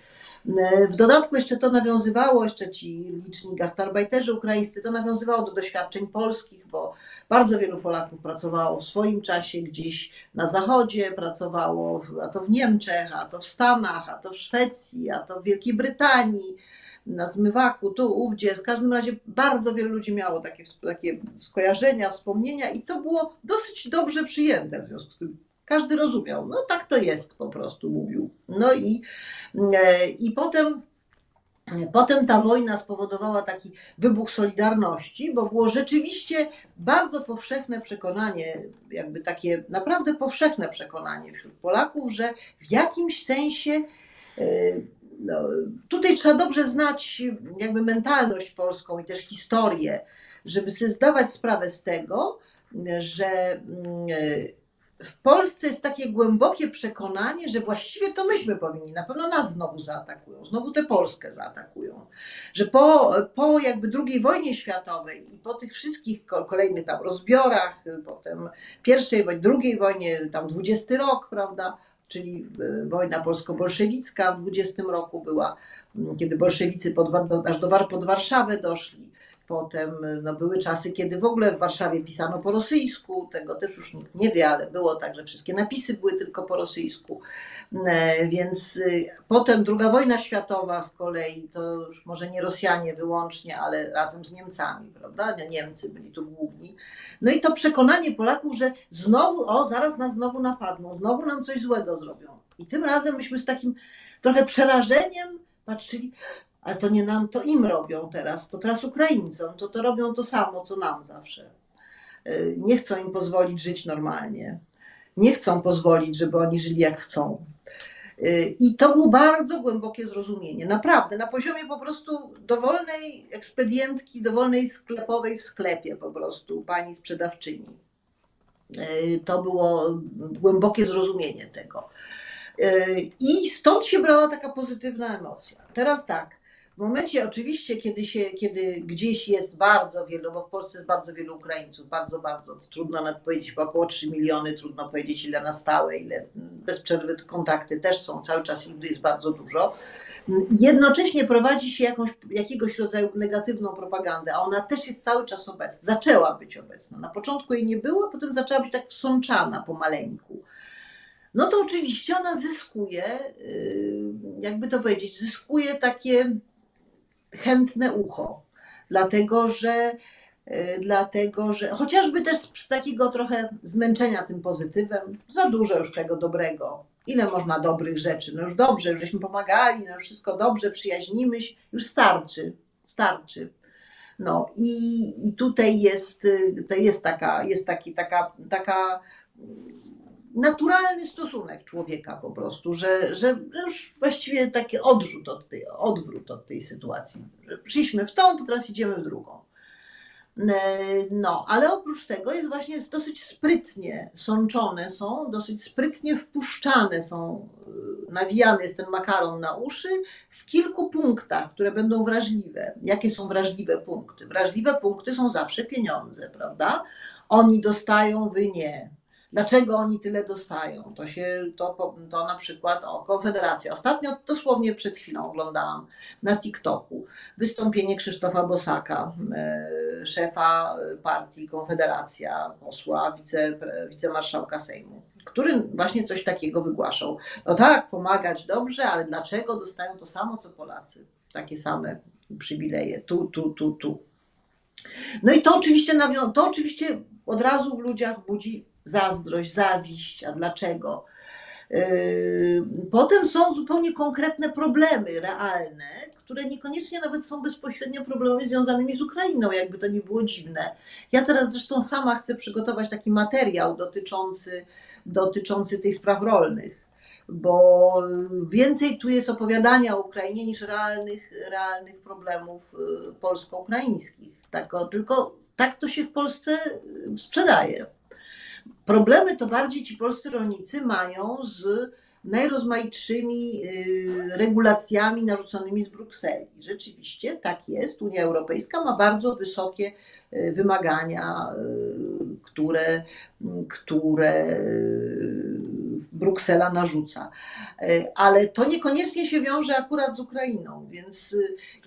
W dodatku jeszcze to nawiązywało, jeszcze ci liczni gastarbajterzy ukraińscy, to nawiązywało do doświadczeń polskich, bo bardzo wielu Polaków pracowało w swoim czasie gdzieś na zachodzie, pracowało a to w Niemczech, a to w Stanach, a to w Szwecji, a to w Wielkiej Brytanii na zmywaku, tu, ówdzie. W każdym razie bardzo wielu ludzi miało takie, takie skojarzenia, wspomnienia i to było dosyć dobrze przyjęte. W związku z tym każdy rozumiał, no tak to jest po prostu, mówił. No i, e, i potem Potem ta wojna spowodowała taki wybuch Solidarności, bo było rzeczywiście bardzo powszechne przekonanie, jakby takie naprawdę powszechne przekonanie wśród Polaków, że w jakimś sensie e, no, tutaj trzeba dobrze znać jakby mentalność polską i też historię, żeby sobie zdawać sprawę z tego, że mm, w Polsce jest takie głębokie przekonanie, że właściwie to myśmy powinni, na pewno nas znowu zaatakują, znowu tę Polskę zaatakują. Że po, po jakby II wojnie światowej i po tych wszystkich kolejnych tam rozbiorach, potem pierwszej wojnie, drugiej wojnie, tam 20 rok, prawda, czyli e, wojna polsko-bolszewicka w 20 roku była, kiedy bolszewicy pod, aż do, pod Warszawę doszli Potem no, były czasy, kiedy w ogóle w Warszawie pisano po rosyjsku, tego też już nikt nie wie, ale było tak, że wszystkie napisy były tylko po rosyjsku. E, więc y, potem druga wojna światowa z kolei, to już może nie Rosjanie wyłącznie, ale razem z Niemcami, prawda? Niemcy byli tu główni. No i to przekonanie Polaków, że znowu, o, zaraz nas znowu napadną, znowu nam coś złego zrobią. I tym razem myśmy z takim trochę przerażeniem patrzyli, ale to nie nam, to im robią teraz, to teraz Ukraińcom, to to robią to samo, co nam zawsze. Y, nie chcą im pozwolić żyć normalnie. Nie chcą pozwolić, żeby oni żyli jak chcą. Y, I to było bardzo głębokie zrozumienie. Naprawdę, na poziomie po prostu dowolnej ekspedientki, dowolnej sklepowej w sklepie po prostu, pani sprzedawczyni. Y, to było głębokie zrozumienie tego. I stąd się brała taka pozytywna emocja. Teraz tak, w momencie oczywiście, kiedy, się, kiedy gdzieś jest bardzo wielu, bo w Polsce jest bardzo wielu Ukraińców, bardzo, bardzo, trudno nawet powiedzieć, bo około 3 miliony, trudno powiedzieć ile na stałe, ile bez przerwy kontakty też są, cały czas ich jest bardzo dużo. Jednocześnie prowadzi się jakąś, jakiegoś rodzaju negatywną propagandę, a ona też jest cały czas obecna, zaczęła być obecna. Na początku jej nie było, a potem zaczęła być tak wsączana pomaleńku no to oczywiście ona zyskuje, y, jakby to powiedzieć, zyskuje takie chętne ucho, dlatego że e, dlatego że chociażby też z takiego trochę zmęczenia tym pozytywem, za dużo już tego dobrego. Ile można dobrych rzeczy? No już dobrze, już żeśmy pomagali, no już wszystko dobrze, przyjaźnimy się, już starczy, starczy. No i, i tutaj jest, to jest taka, jest taki, taka, taka naturalny stosunek człowieka po prostu, że, że już właściwie taki odrzut od tej, odwrót od tej sytuacji. Że przyszliśmy w tą, to teraz idziemy w drugą. E, no, ale oprócz tego jest właśnie dosyć sprytnie sączone są, dosyć sprytnie wpuszczane są, e, nawijany jest ten makaron na uszy w kilku punktach, które będą wrażliwe. Jakie są wrażliwe punkty? Wrażliwe punkty są zawsze pieniądze, prawda? Oni dostają, wy nie Dlaczego oni tyle dostają? To się, to, to na przykład, o, Konfederacja. Ostatnio, dosłownie przed chwilą oglądałam na TikToku wystąpienie Krzysztofa Bosaka, e, szefa partii Konfederacja, posła, wice, wicemarszałka Sejmu. który właśnie coś takiego wygłaszał. No tak, pomagać dobrze, ale dlaczego dostają to samo co Polacy? Takie same przywileje, tu, tu, tu, tu. No i to oczywiście, to oczywiście od razu w ludziach budzi zazdrość, zawiść, a dlaczego? Yy, potem są zupełnie konkretne problemy realne, które niekoniecznie nawet są bezpośrednio problemami związanymi z Ukrainą, jakby to nie było dziwne. Ja teraz zresztą sama chcę przygotować taki materiał dotyczący, dotyczący tych spraw rolnych, bo więcej tu jest opowiadania o Ukrainie niż realnych, realnych problemów yy, polsko-ukraińskich. Tak, tylko tak to się w Polsce sprzedaje. Problemy to bardziej ci polscy rolnicy mają z najrozmaitszymi y, regulacjami narzuconymi z Brukseli. Rzeczywiście tak jest. Unia Europejska ma bardzo wysokie y, wymagania, y, które, które Bruksela narzuca. Ale to niekoniecznie się wiąże akurat z Ukrainą, więc,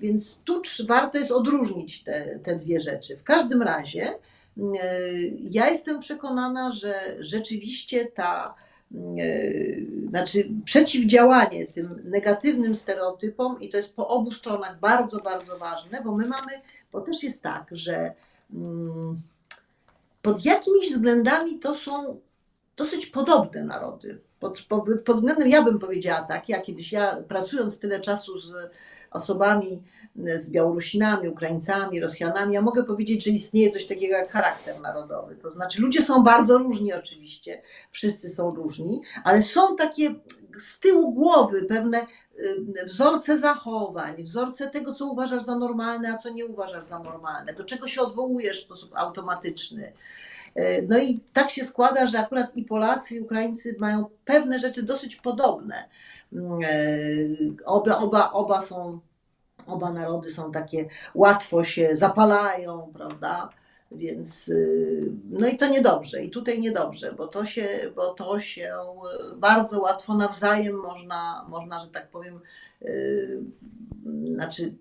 więc tu warto jest odróżnić te, te dwie rzeczy. W każdym razie ja jestem przekonana, że rzeczywiście ta, znaczy przeciwdziałanie tym negatywnym stereotypom, i to jest po obu stronach bardzo, bardzo ważne, bo my mamy, bo też jest tak, że mm, pod jakimiś względami to są dosyć podobne narody. Pod, pod, pod względem, ja bym powiedziała tak, ja kiedyś, ja pracując tyle czasu z osobami, z Białorusinami, Ukraińcami, Rosjanami, ja mogę powiedzieć, że istnieje coś takiego jak charakter narodowy. To znaczy, ludzie są bardzo różni oczywiście, wszyscy są różni, ale są takie z tyłu głowy pewne y, wzorce zachowań, wzorce tego, co uważasz za normalne, a co nie uważasz za normalne, do czego się odwołujesz w sposób automatyczny. Y, no i tak się składa, że akurat i Polacy, i Ukraińcy mają pewne rzeczy dosyć podobne. Y, oba, oba, oba są oba narody są takie, łatwo się zapalają, prawda? Więc y, no i to niedobrze, i tutaj niedobrze, bo to się, bo to się bardzo łatwo nawzajem można, można że tak powiem, yy, znaczy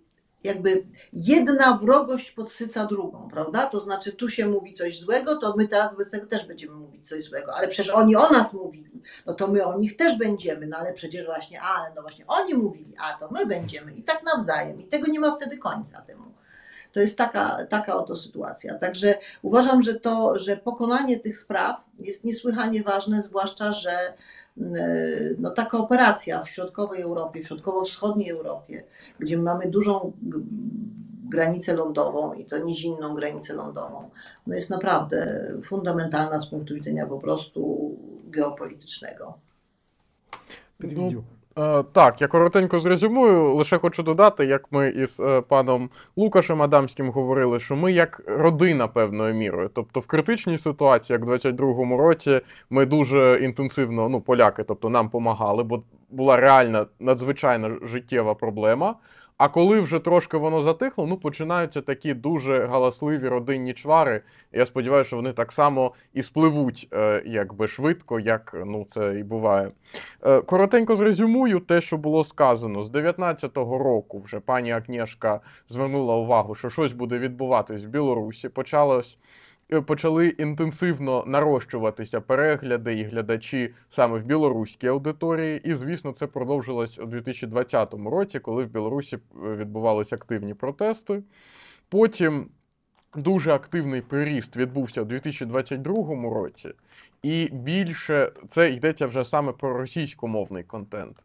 jakby jedna wrogość podsyca drugą, prawda? To znaczy tu się mówi coś złego, to my teraz wobec tego też będziemy mówić coś złego, ale przecież oni o nas mówili, no to my o nich też będziemy, no ale przecież właśnie, a no właśnie oni mówili, a to my będziemy i tak nawzajem i tego nie ma wtedy końca temu. To jest taka, taka oto sytuacja. Także uważam, że to, że pokonanie tych spraw jest niesłychanie ważne, zwłaszcza, że no, taka operacja w środkowej Europie, w środkowo-wschodniej Europie, gdzie mamy dużą granicę lądową i to nizinną granicę lądową, no jest naprawdę fundamentalna z punktu widzenia po prostu geopolitycznego. Так, я коротенько зрезюмую, лише хочу додати, як ми із паном Лукашем Адамським говорили, що ми як родина певною мірою. Тобто в критичній ситуації, як в 22-му році, ми дуже інтенсивно, ну, поляки, тобто нам допомагали, бо була реальна надзвичайно життєва проблема. А коли вже трошки воно затихло, ну починаються такі дуже галасливі родинні чвари. Я сподіваюся, що вони так само і спливуть е, якби швидко, як ну це і буває. Е, коротенько зрезюмую те, що було сказано. З 19-го року вже пані Агнєшка звернула увагу, що щось буде відбуватись в Білорусі. Почалось почали інтенсивно нарощуватися перегляди і глядачі саме в білоруській аудиторії. І, звісно, це продовжилось у 2020 році, коли в Білорусі е, відбувалися активні протести. Потім дуже активний приріст відбувся у 2022 році, і більше це йдеться вже саме про російськомовний контент.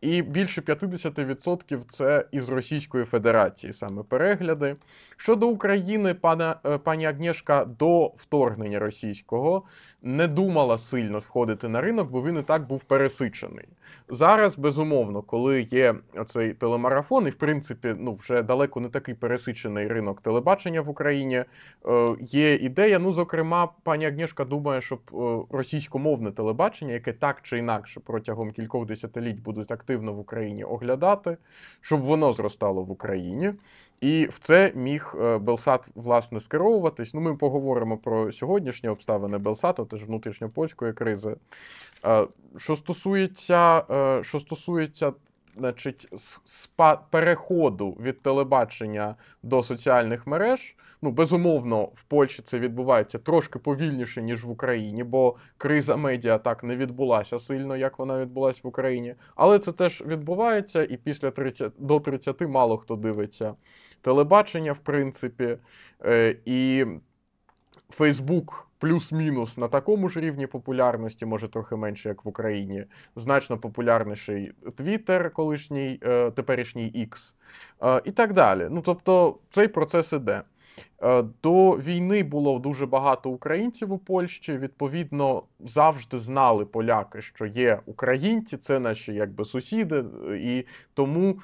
І більше 50% це із Російської Федерації саме перегляди. Щодо України, пана, е, пані Агнєшка до вторгнення російського не думала сильно входити на ринок, бо він і так був пересичений. Зараз, безумовно, коли є цей телемарафон, і в принципі, ну вже далеко не такий пересичений ринок телебачення в Україні, е, є ідея. Ну, зокрема, пані Агнєшка думає, щоб е, російськомовне телебачення, яке так чи інакше протягом кількох десятиліть будуть активно в Україні оглядати, щоб воно зростало в Україні. І в це міг е, Белсат власне скеровуватись. Ну, ми поговоримо про сьогоднішні обставини Белсату, теж внутрішньопольської кризи. Е, що стосується, е, що стосується значить, переходу від телебачення до соціальних мереж. Ну, безумовно, в Польщі це відбувається трошки повільніше, ніж в Україні, бо криза медіа так не відбулася сильно, як вона відбулася в Україні. Але це теж відбувається, і після 30, до 30 мало хто дивиться телебачення, в принципі. Е, і Фейсбук плюс-мінус на такому ж рівні популярності, може трохи менше, як в Україні. Значно популярніший Twitter, колишній, е, теперішній X, е, і так далі. Ну тобто цей процес іде. Е, до війни було дуже багато українців у Польщі. Відповідно, завжди знали поляки, що є українці, це наші якби сусіди, і тому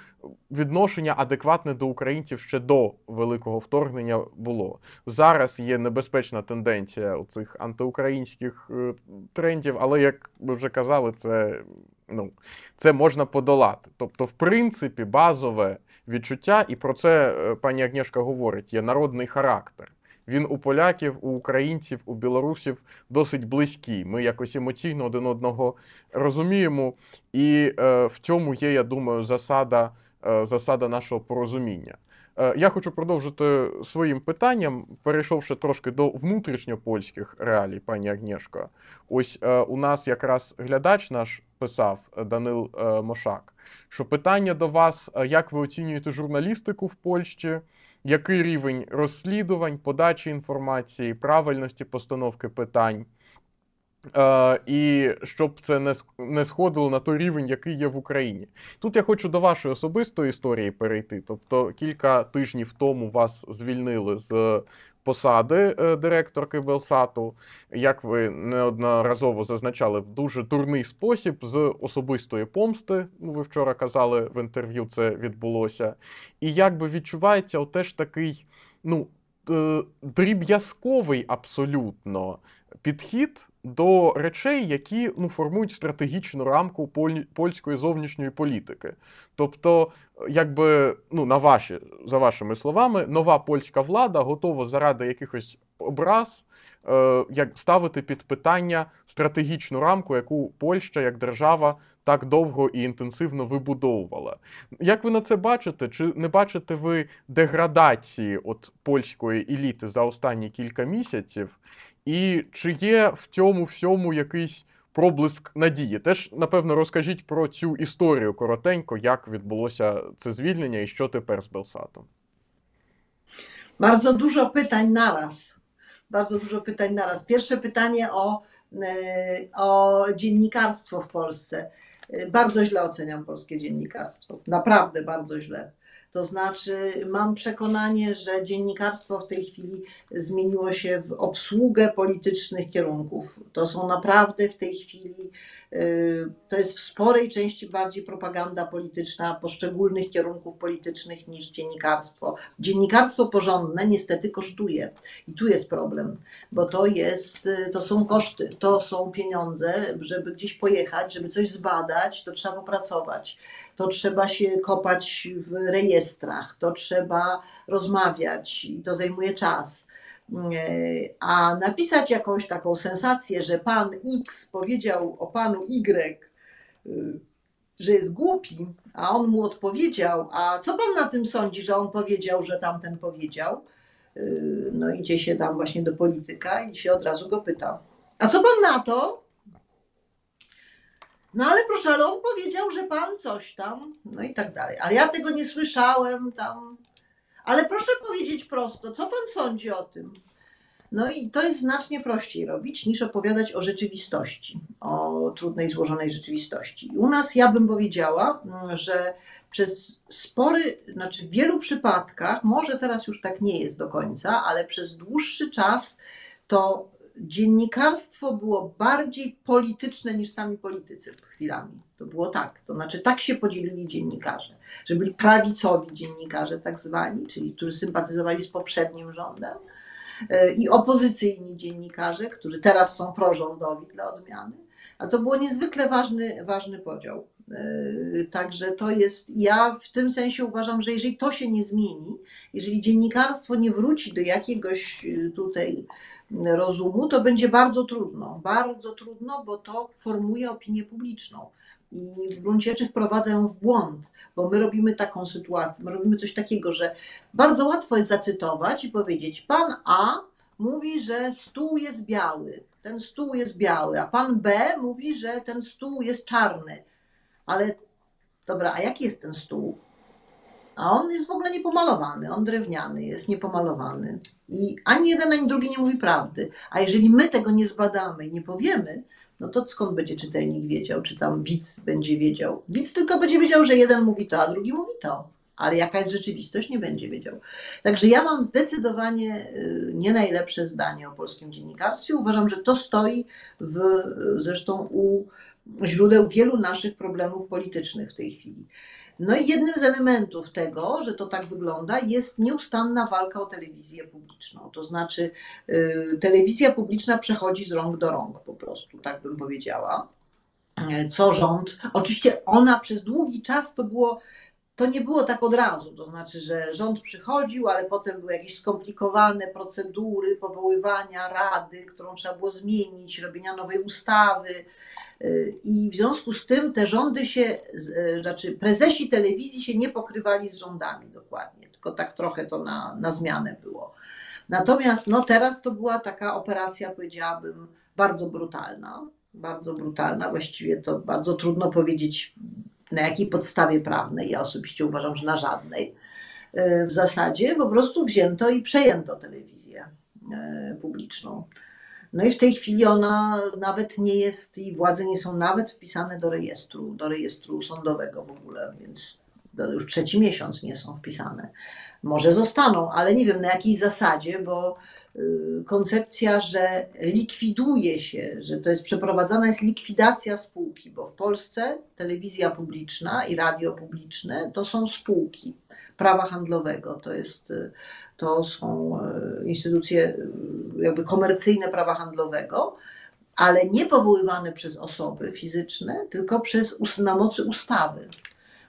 відношення адекватне до українців ще до великого вторгнення було. Зараз є небезпечна тенденція у цих антиукраїнських е, трендів, але як ми вже казали, це ну, це можна подолати. Тобто, в принципі, базове відчуття, і про це е, пані Агнєшка говорить: є народний характер. Він у поляків, у українців, у білорусів досить близький. Ми якось емоційно один одного розуміємо, і е, в цьому є, я думаю, засада, е, засада нашого порозуміння. Е, я хочу продовжити своїм питанням, перейшовши трошки до внутрішньопольських реалій, пані Агнєшко. Ось е, у нас якраз глядач наш писав Данил е, Мошак, що питання до вас: як ви оцінюєте журналістику в Польщі? Який рівень розслідувань, подачі інформації, правильності постановки питань? Е, І щоб це не сходило на той рівень, який є в Україні. Тут я хочу до вашої особистої історії перейти. Тобто, кілька тижнів тому вас звільнили з посади е, директорки Белсату, як ви неодноразово зазначали, в дуже дурний спосіб з особистої помсти. Ну, ви вчора казали в інтерв'ю, це відбулося. І як би відчувається, отеж такий, ну. Е, дріб'язковий абсолютно підхід до речей, які ну, формують стратегічну рамку польської зовнішньої політики. Тобто, якби ну, на ваші, за вашими словами, нова польська влада готова заради якихось образ е, як ставити під питання стратегічну рамку, яку Польща як держава так довго і інтенсивно вибудовувала. Як ви на це бачите? Чи не бачите ви деградації от польської еліти за останні кілька місяців? І чи є в цьому всьому якийсь проблиск надії? Теж, напевно, розкажіть про цю історію коротенько, як відбулося це звільнення і що тепер з Белсатом. Bardzo dużo pytań naraz. Bardzo dużo pytań naraz. Pierwsze pytanie o, o dziennikarstwo w Polsce. Bardzo źle oceniam polskie dziennikarstwo. Naprawdę bardzo źle. To znaczy, mam przekonanie, że dziennikarstwo w tej chwili zmieniło się w obsługę politycznych kierunków. To są naprawdę w tej chwili, y, to jest w sporej części bardziej propaganda polityczna poszczególnych kierunków politycznych niż dziennikarstwo. Dziennikarstwo porządne niestety kosztuje. I tu jest problem, bo to jest, y, to są koszty, to są pieniądze, żeby gdzieś pojechać, żeby coś zbadać, to trzeba popracować to trzeba się kopać w rejestrach, to trzeba rozmawiać i to zajmuje czas. A napisać jakąś taką sensację, że pan X powiedział o panu Y, że jest głupi, a on mu odpowiedział, a co pan na tym sądzi, że on powiedział, że tamten powiedział? No idzie się tam właśnie do polityka i się od razu go pyta. A co pan na to? No ale proszę, ale on powiedział, że pan coś tam, no i tak dalej. Ale ja tego nie słyszałem tam. Ale proszę powiedzieć prosto, co pan sądzi o tym? No i to jest znacznie prościej robić niż opowiadać o rzeczywistości, o trudnej, złożonej rzeczywistości. I u nas ja bym powiedziała, że przez spory, znaczy w wielu przypadkach, może teraz już tak nie jest do końca, ale przez dłuższy czas to dziennikarstwo było bardziej polityczne niż sami politycy chwilami. To było tak. To znaczy, tak się podzielili dziennikarze, że byli prawicowi dziennikarze, tak zwani, czyli którzy sympatyzowali z poprzednim rządem, e, i opozycyjni dziennikarze, którzy teraz są prorządowi dla odmiany, A to było niezwykle ważny, ważny podział. Także to jest, ja w tym sensie uważam, że jeżeli to się nie zmieni, jeżeli dziennikarstwo nie wróci do jakiegoś tutaj rozumu, to będzie bardzo trudno. Bardzo trudno, bo to formuje opinię publiczną i w gruncie rzeczy wprowadza ją w błąd, bo my robimy taką sytuację, my robimy coś takiego, że bardzo łatwo jest zacytować i powiedzieć: Pan A mówi, że stół jest biały, ten stół jest biały, a pan B mówi, że ten stół jest czarny. Ale dobra, a jaki jest ten stół? A on jest w ogóle niepomalowany, on drewniany jest, niepomalowany. I ani jeden, ani drugi nie mówi prawdy. A jeżeli my tego nie zbadamy i nie powiemy, no to skąd będzie czytelnik wiedział, czy tam widz będzie wiedział? Widz tylko będzie wiedział, że jeden mówi to, a drugi mówi to. Ale jaka jest rzeczywistość, nie będzie wiedział. Także ja mam zdecydowanie y, nie najlepsze zdanie o polskim dziennikarstwie. Uważam, że to stoi w, zresztą u źródeł wielu naszych problemów politycznych w tej chwili. No i jednym z elementów tego, że to tak wygląda, jest nieustanna walka o telewizję publiczną. To znaczy, yy, telewizja publiczna przechodzi z rąk do rąk, po prostu, tak bym powiedziała. Co rząd, oczywiście ona przez długi czas to było to nie było tak od razu, to znaczy, że rząd przychodził, ale potem były jakieś skomplikowane procedury powoływania rady, którą trzeba było zmienić, robienia nowej ustawy. I w związku z tym te rządy się, znaczy prezesi telewizji się nie pokrywali z rządami dokładnie, tylko tak trochę to na, na zmianę było. Natomiast no teraz to była taka operacja, powiedziałabym, bardzo brutalna. Bardzo brutalna, właściwie to bardzo trudno powiedzieć na jakiej podstawie prawnej. Ja osobiście uważam, że na żadnej. E, w zasadzie po prostu wzięto i przejęto telewizję publiczną. No i w tej chwili ona nawet nie jest, i władze nie są nawet wpisane do rejestru, do rejestru sądowego w ogóle, więc już trzeci miesiąc nie są wpisane. Może zostaną, ale nie wiem na jakiej zasadzie, bo y, koncepcja, że likwiduje się, że to jest przeprowadzana jest likwidacja spółki, bo w Polsce telewizja publiczna i radio publiczne to są spółki prawa handlowego. To, jest, y, to są y, instytucje jakby komercyjne prawa handlowego, ale nie powoływane przez osoby fizyczne, tylko przez, na mocy ustawy.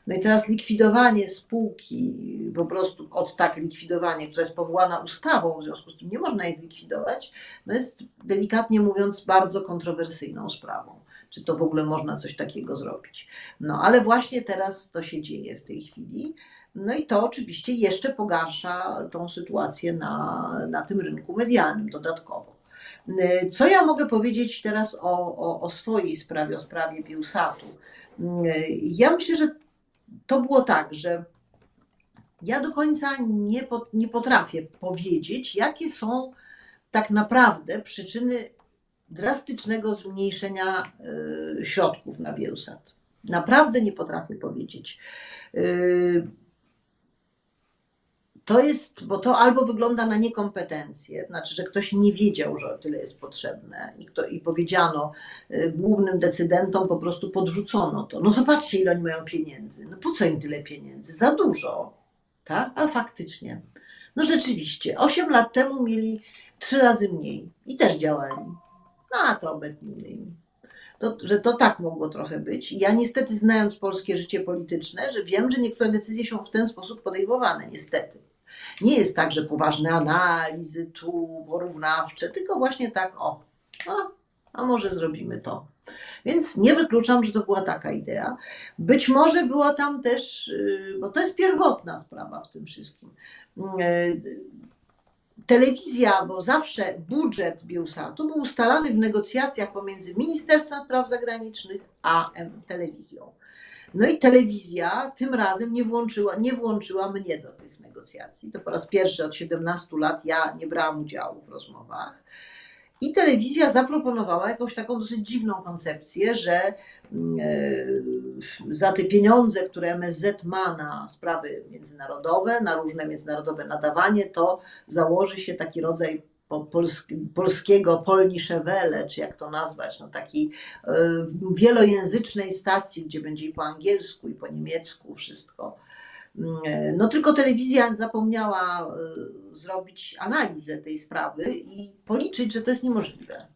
No i teraz likwidowanie spółki, po prostu od tak likwidowanie, która jest powołana ustawą, w związku z tym nie można jej zlikwidować, no jest delikatnie mówiąc bardzo kontrowersyjną sprawą. Czy to w ogóle można coś takiego zrobić? No ale właśnie teraz to się dzieje w tej chwili. No i to oczywiście jeszcze pogarsza tą sytuację na, na tym rynku medialnym dodatkowo. Co ja mogę powiedzieć teraz o, o, o swojej sprawie, o sprawie Bielsatu? Ja myślę, że to było tak, że ja do końca nie, nie potrafię powiedzieć, jakie są tak naprawdę przyczyny drastycznego zmniejszenia y, środków na Bielsat. Naprawdę nie potrafię powiedzieć. To jest, bo to albo wygląda na niekompetencję, znaczy, że ktoś nie wiedział, że tyle jest potrzebne i, kto, i powiedziano y, głównym decydentom, po prostu podrzucono to. No zobaczcie, ile oni mają pieniędzy. No po co im tyle pieniędzy? Za dużo, tak? A faktycznie. No rzeczywiście, 8 lat temu mieli trzy razy mniej i też działali. No a to obetnijmy. To, że to tak mogło trochę być. Ja niestety znając polskie życie polityczne, że wiem, że niektóre decyzje są w ten sposób podejmowane, niestety. Nie jest tak, że poważne analizy tu, porównawcze, tylko właśnie tak, o, a, a może zrobimy to. Więc nie wykluczam, że to była taka idea. Być może była tam też, y, bo to jest pierwotna sprawa w tym wszystkim. Y, telewizja, bo zawsze budżet Bielsatu był ustalany w negocjacjach pomiędzy Ministerstwem Spraw Zagranicznych a telewizją. No i telewizja tym razem nie włączyła, nie włączyła mnie do negocjacji. To po raz pierwszy od 17 lat ja nie brałam udziału w rozmowach. I telewizja zaproponowała jakąś taką dosyć dziwną koncepcję, że mm, e, za te pieniądze, które MSZ ma na sprawy międzynarodowe, na różne międzynarodowe nadawanie, to założy się taki rodzaj polskiego Polniszewele, czy jak to nazwać, no takiej wielojęzycznej stacji, gdzie będzie i po angielsku, i po niemiecku wszystko. Mm, no tylko telewizja zapomniała y, zrobić analizę tej sprawy i policzyć, że to jest niemożliwe.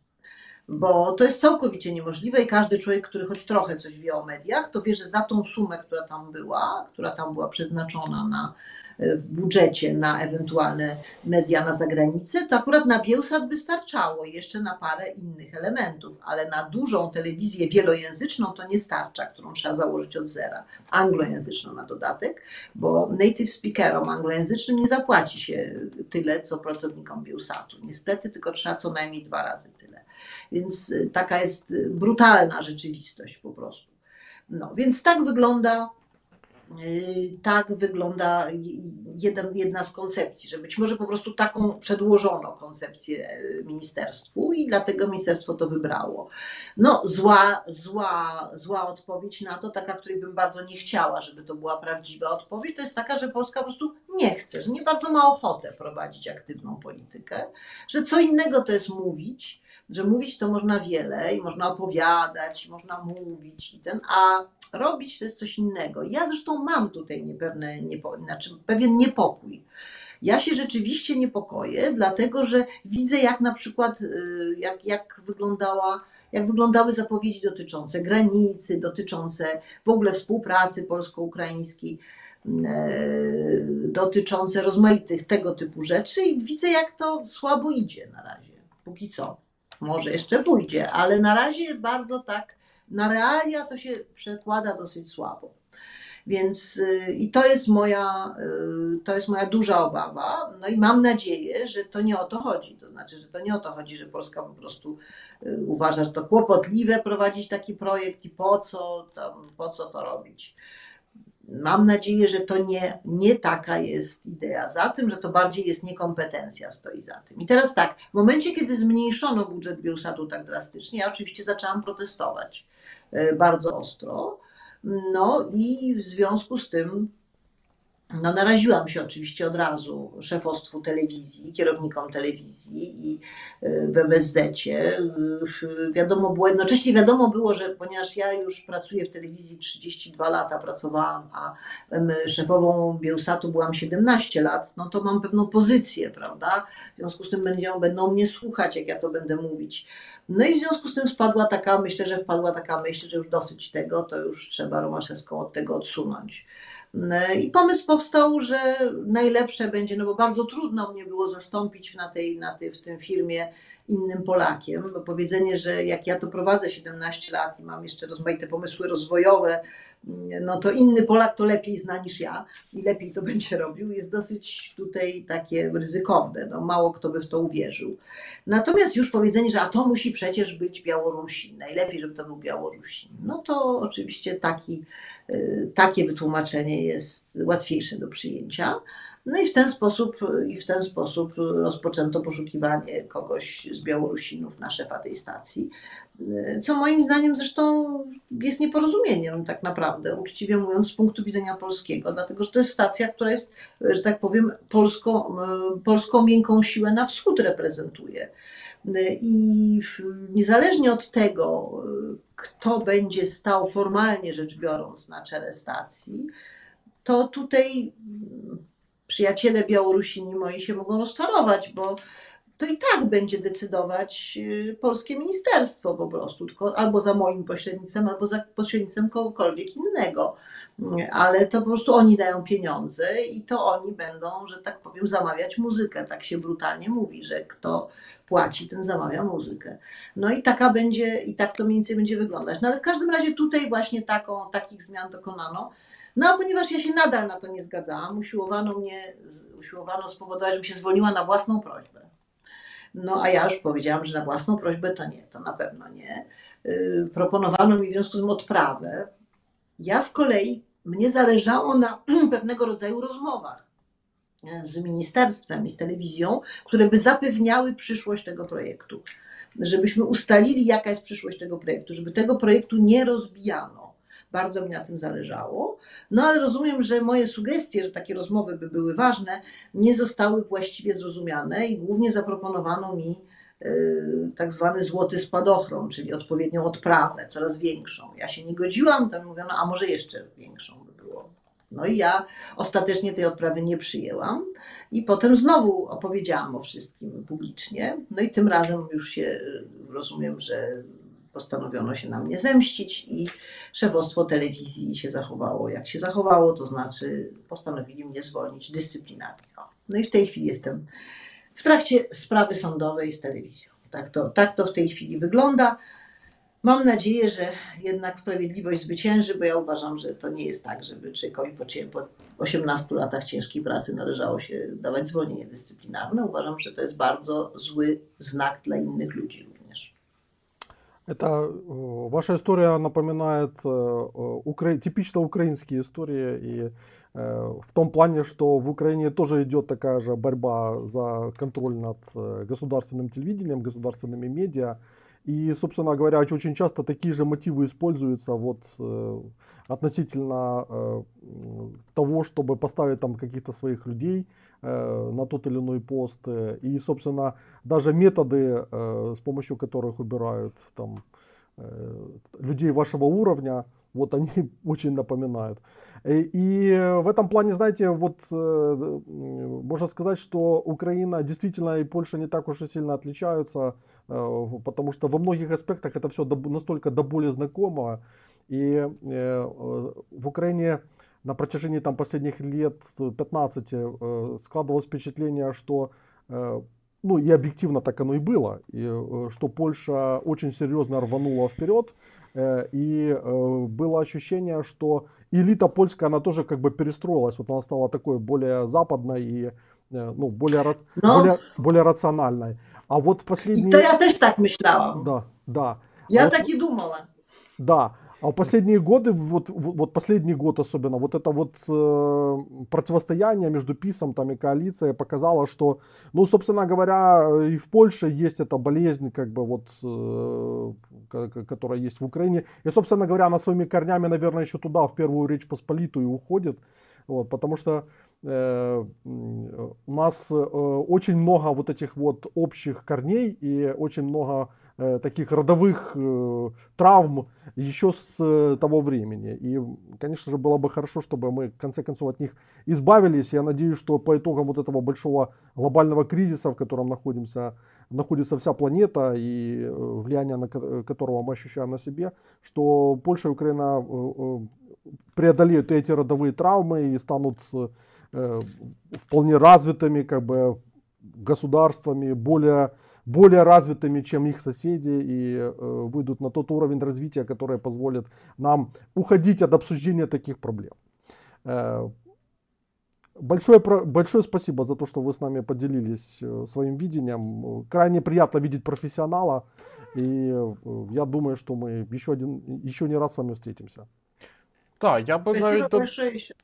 Bo to jest całkowicie niemożliwe i każdy człowiek, który choć trochę coś wie o mediach, to wie, że za tą sumę, która tam była, która tam była przeznaczona na, e, w budżecie na ewentualne media na zagranicy, to akurat na Bielsat wystarczało jeszcze na parę innych elementów, ale na dużą telewizję wielojęzyczną to nie starcza, którą trzeba założyć od zera. Anglojęzyczną na dodatek, bo native speakerom anglojęzycznym nie zapłaci się tyle, co pracownikom Bielsatu. Niestety, tylko trzeba co najmniej dwa razy tyle. Więc y, taka jest y, brutalna rzeczywistość po prostu. No, więc tak wygląda y, tak wygląda jeden, jedna z koncepcji, że być może po prostu taką przedłożono koncepcję ministerstwu i dlatego ministerstwo to wybrało. No, zła, zła, zła odpowiedź na to, taka, której bym bardzo nie chciała, żeby to była prawdziwa odpowiedź, to jest taka, że Polska po prostu nie chce, że nie bardzo ma ochotę prowadzić aktywną politykę, że co innego to jest mówić, że mówić to można wiele i można opowiadać, i można mówić, i ten, a robić to jest coś innego. Ja zresztą mam tutaj niepo, znaczy pewien niepokój. Ja się rzeczywiście niepokoję, dlatego że widzę, jak na przykład, y, jak, jak wyglądała jak wyglądały zapowiedzi dotyczące granicy, dotyczące w ogóle współpracy polsko-ukraińskiej, y, dotyczące rozmaitych tego typu rzeczy i widzę, jak to słabo idzie na razie, póki co. Może jeszcze pójdzie, ale na razie bardzo tak, na realia to się przekłada dosyć słabo. Więc y, i to jest moja, y, to jest moja duża obawa. No i mam nadzieję, że to nie o to chodzi. To znaczy, że to nie o to chodzi, że Polska po prostu y, uważa, że to kłopotliwe prowadzić taki projekt i po co, tam, po co to robić. Mam nadzieję, że to nie, nie taka jest idea za tym, że to bardziej jest niekompetencja stoi za tym. I teraz tak, w momencie, kiedy zmniejszono budżet Bielsatu tak drastycznie, ja oczywiście zaczęłam protestować e, bardzo ostro. No i w związku z tym no, naraziłam się oczywiście od razu szefostwu telewizji, kierownikom telewizji i e, w MSZ-cie. Wiadomo było, jednocześnie wiadomo było, że ponieważ ja już pracuję w telewizji 32 lata, pracowałam, a szefową Bielsatu byłam 17 lat, no to mam pewną pozycję, prawda? W związku z tym będą, będą mnie słuchać, jak ja to będę mówić. No i w związku z tym spadła taka, myślę, że wpadła taka myśl, że już dosyć tego, to już trzeba Romaszewską od tego odsunąć. I pomysł powstał, że najlepsze będzie, no bo bardzo trudno mnie było zastąpić na tej, na tej, w tym firmie innym Polakiem, powiedzenie, że jak ja to prowadzę 17 lat i mam jeszcze rozmaite pomysły rozwojowe, no to inny Polak to lepiej zna niż ja i lepiej to będzie robił, jest dosyć tutaj takie ryzykowne. No, mało kto by w to uwierzył. Natomiast już powiedzenie, że a to musi przecież być Białorusin, najlepiej, żeby to był Białorusin, no to oczywiście taki, y, takie wytłumaczenie jest łatwiejsze do przyjęcia. No i w ten sposób, i w ten sposób rozpoczęto poszukiwanie kogoś z Białorusinów na szefa tej stacji, co moim zdaniem zresztą jest nieporozumieniem tak naprawdę, uczciwie mówiąc, z punktu widzenia polskiego, dlatego że to jest stacja, która jest, że tak powiem, polską, polską miękką siłę na wschód reprezentuje. I niezależnie od tego, kto będzie stał formalnie rzecz biorąc na czele stacji, to tutaj przyjaciele Białorusini moi się mogą rozczarować, bo to i tak będzie decydować y, polskie ministerstwo po prostu, tylko albo za moim pośrednictwem, albo za pośrednictwem kogokolwiek innego. Ale to po prostu oni dają pieniądze i to oni będą, że tak powiem, zamawiać muzykę. Tak się brutalnie mówi, że kto płaci, ten zamawia muzykę. No i taka będzie, i tak to mniej więcej będzie wyglądać. No ale w każdym razie tutaj właśnie taką, takich zmian dokonano. No a ponieważ ja się nadal na to nie zgadzałam, usiłowano mnie, usiłowano spowodować, żebym się zwolniła na własną prośbę. No a ja już powiedziałam, że na własną prośbę to nie, to na pewno nie. Yy, proponowano mi w związku z tym odprawę. Ja z kolei, mnie zależało na pewnego rodzaju rozmowach z ministerstwem i z telewizją, które by zapewniały przyszłość tego projektu. Żebyśmy ustalili, jaka jest przyszłość tego projektu, żeby tego projektu nie rozbijano bardzo mi na tym zależało. No ale rozumiem, że moje sugestie, że takie rozmowy by były ważne, nie zostały właściwie zrozumiane i głównie zaproponowano mi y, tak zwany złoty spadochron, czyli odpowiednią odprawę, coraz większą. Ja się nie godziłam, to mówiono, a może jeszcze większą by było. No i ja ostatecznie tej odprawy nie przyjęłam i potem znowu opowiedziałam o wszystkim publicznie. No i tym razem już się rozumiem, że postanowiono się na mnie zemścić i szefostwo telewizji się zachowało jak się zachowało, to znaczy postanowili mnie zwolnić dyscyplinarnie. No i w tej chwili jestem w trakcie sprawy sądowej z telewizją. Tak to, tak to w tej chwili wygląda. Mam nadzieję, że jednak sprawiedliwość zwycięży, bo ja uważam, że to nie jest tak, żeby człowiekowi po, po 18 latach ciężkiej pracy należało się dawać zwolnienie dyscyplinarne. Uważam, że to jest bardzo zły znak dla innych ludzi. Это ваша история напоминает укра... типично украинские истории и в том плане, что в Украине тоже идет такая же борьба за контроль над государственным телевидением, государственными медиа. И, собственно говоря, очень часто такие же мотивы используются вот э, относительно э, того, чтобы поставить там каких-то своих людей э, на тот или иной пост. И, собственно, даже методы, э, с помощью которых убирают там э, людей вашего уровня, вот они очень напоминают. Э, и в этом плане, знаете, вот э, можно сказать, что Украина действительно и Польша не так уж и сильно отличаются, э, потому что во многих аспектах это все настолько до боли знакомо. И в Украине на протяжении там, последних лет 15 складывалось впечатление, что ну и объективно так оно и было, и, что Польша очень серьезно рванула вперед, Э, и э, было ощущение, что элита польская, она тоже как бы перестроилась. Вот она стала такой более западной и э, ну, более, Но... более, более рациональной. А вот в последние... То я тоже так мечтала. Да, да. Я а так вот... и думала. Да. А в последние годы, вот, вот последний год особенно, вот это вот э, противостояние между ПИСом там, и коалицией показало, что, ну, собственно говоря, и в Польше есть эта болезнь, как бы вот, э, которая есть в Украине. И, собственно говоря, она своими корнями, наверное, еще туда, в первую Речь Посполитую уходит. Вот, потому что у нас э, очень много вот этих вот общих корней и очень много Э, таких родовых э, травм еще с э, того времени. И, конечно же, было бы хорошо, чтобы мы, в конце концов, от них избавились. Я надеюсь, что по итогам вот этого большого глобального кризиса, в котором находимся, находится вся планета и влияние на которого мы ощущаем на себе, что Польша и Украина преодолеют эти родовые травмы и станут вполне развитыми как бы государствами, более более развитыми, чем их соседи, и э, выйдут на тот уровень развития, который позволит нам уходить от обсуждения таких проблем. Э, большое, большое спасибо за то, что вы с нами поделились э, своим видением. Крайне приятно видеть профессионала. И э, я думаю, что мы еще, один, еще не раз с вами встретимся. Да, я бы Спасибо навіть... большое еще.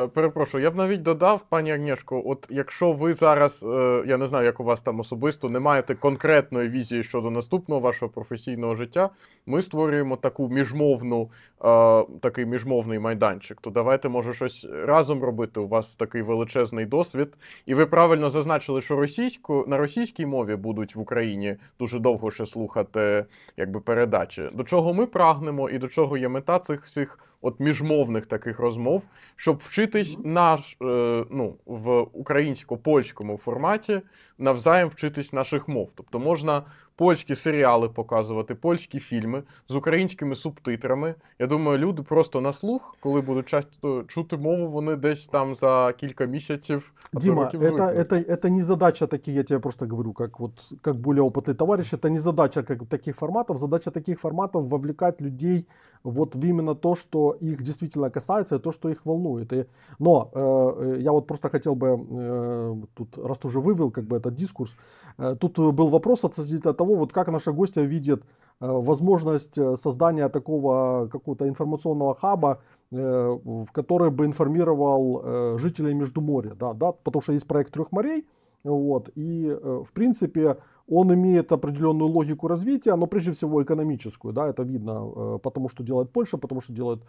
Е, перепрошую, я б навіть додав, пані Агнєшко, от якщо ви зараз, е, я не знаю, як у вас там особисто, не маєте конкретної візії щодо наступного вашого професійного життя, ми створюємо таку міжмовну, е, такий міжмовний майданчик. То давайте, може, щось разом робити. У вас такий величезний досвід. І ви правильно зазначили, що російську на російській мові будуть в Україні дуже довго ще слухати якби передачі. До чого ми прагнемо і до чого є мета цих всіх от міжмовних таких розмов, щоб вчитись наш е, ну, в українсько-польському форматі навзаєм вчитись наших мов. Тобто можна польські серіали показувати, польські фільми з українськими субтитрами. Я думаю, люди просто на слух, коли будуть часто чути мову, вони десь там за кілька місяців. Дима, это, это, это не задача такие, я тебе просто говорю, как вот как более опытный товарищ, это не задача как таких форматов. Задача таких форматов вовлекать людей вот в именно то, что их действительно касается, и то, что их волнует. И, но э, э я вот просто хотел бы, э, тут, раз ты уже вывел как бы этот дискурс, э, тут был вопрос относительно того, вот как наши гости видят э, возможность э, создания такого какого-то информационного хаба, э, который бы информировал жителей Междуморья, да, да, потому что есть проект трех морей, вот, и в принципе он имеет определенную логику развития, но прежде всего экономическую, да, это видно, потому что делает Польша, потому что делают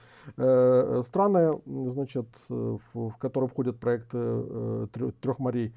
страны, значит, в, в которые входят проекты трех морей.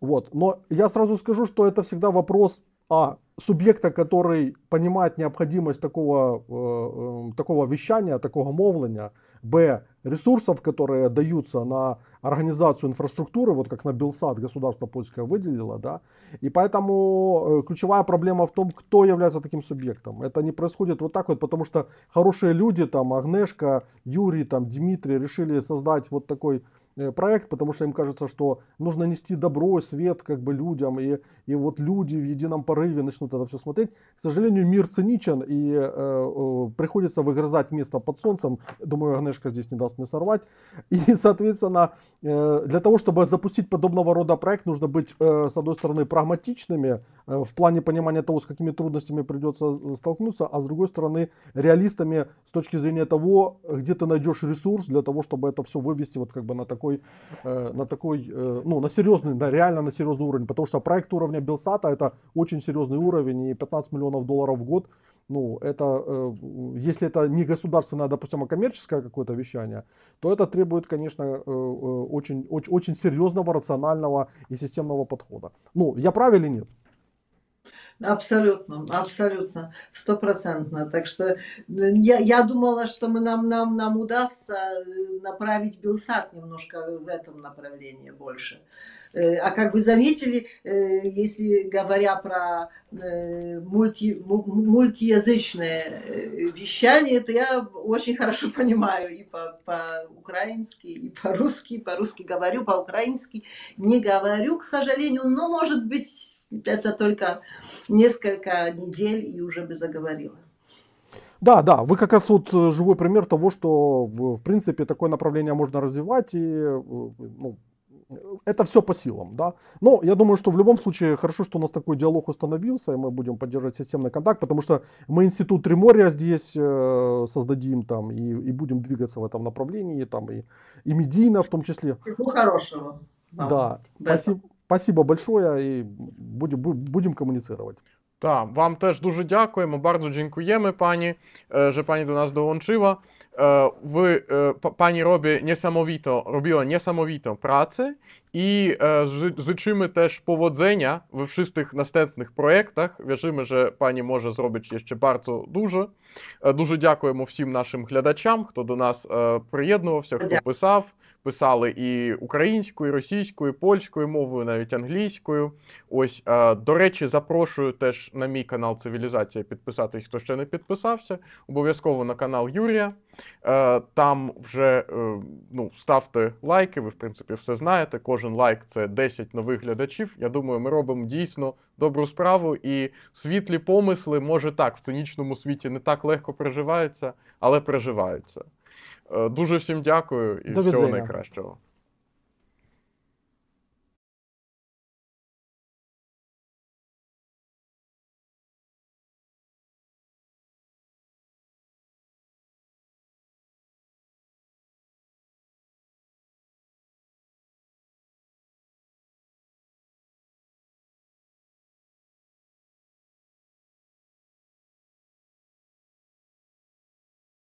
Вот. Но я сразу скажу, что это всегда вопрос а, субъекта, который понимает необходимость такого, э, такого вещания, такого мовления, б, ресурсов, которые даются на организацию инфраструктуры, вот как на Белсат государство польское выделило, да, и поэтому э, ключевая проблема в том, кто является таким субъектом. Это не происходит вот так вот, потому что хорошие люди, там, Агнешка, Юрий, там, Дмитрий решили создать вот такой Э, проект, потому что им кажется, что нужно нести добро, свет как бы людям, и, и вот люди в едином порыве начнут это все смотреть. К сожалению, мир циничен, и э, э, приходится выгрызать место под солнцем. Думаю, Агнешка здесь не даст мне сорвать. И, соответственно, э, для того, чтобы запустить подобного рода проект, нужно быть, э, с одной стороны, прагматичными э, в плане понимания того, с какими трудностями придется э, столкнуться, а с другой стороны, реалистами с точки зрения того, где ты найдешь ресурс для того, чтобы это все вывести вот как бы на такой такой, э, на такой, э, ну, на серьезный, на реально на серьезный уровень, потому что проект уровня Белсата это очень серьезный уровень и 15 миллионов долларов в год, ну, это, э, если это не государственное, допустим, а коммерческое какое-то вещание, то это требует, конечно, очень, очень, очень серьезного, рационального и системного подхода. Ну, я прав или нет? Абсолютно, абсолютно, стопроцентно. Так что э, я, я думала, что мы, нам, нам, нам удастся э, направить Белсат немножко в этом направлении больше. Э, а как вы заметили, если говоря про мульти, мультиязычное вещание, то я очень хорошо понимаю и по-украински, и по-русски. По-русски говорю, по-украински не говорю, к сожалению, но, может быть, это только несколько недель и уже бы заговорила. Да, да, вы как раз вот э, живой пример того, что в, в принципе такое направление можно развивать и э, ну, это все по силам, да. Но я думаю, что в любом случае хорошо, что у нас такой диалог установился, и мы будем поддерживать системный контакт, потому что мы институт Триморья здесь э, создадим там и, и будем двигаться в этом направлении, там и, и медийно в том числе. Всего хорошего. Вам. Да, спасибо. Спасибо большое і будемо будем комуніцирувати. Так, вам теж дуже дякуємо. Bardzo dziękujemy pani, że pani do nas dołączyła. Wy, pani robi niesamowito, robiła niesamowitą pracę i życzymy też powodzenia we wszystkich następnych projektach. Wierzymy, że pani może zrobić jeszcze bardzo dużo. Дуже дякуємо всім нашим глядачам, хто до нас приєднувався, хто писав писали і українською, і російською, і польською мовою, навіть англійською. Ось, до речі, запрошую теж на мій канал Цивілізація підписатись, хто ще не підписався. Обов'язково на канал Юрія. Там вже е, ну, ставте лайки, ви, в принципі, все знаєте. Кожен лайк це 10 нових глядачів. Я думаю, ми робимо дійсно добру справу і світлі помисли, може так, в цинічному світі не так легко приживаються, але приживаються. Дуже всім дякую і До всього найкращого.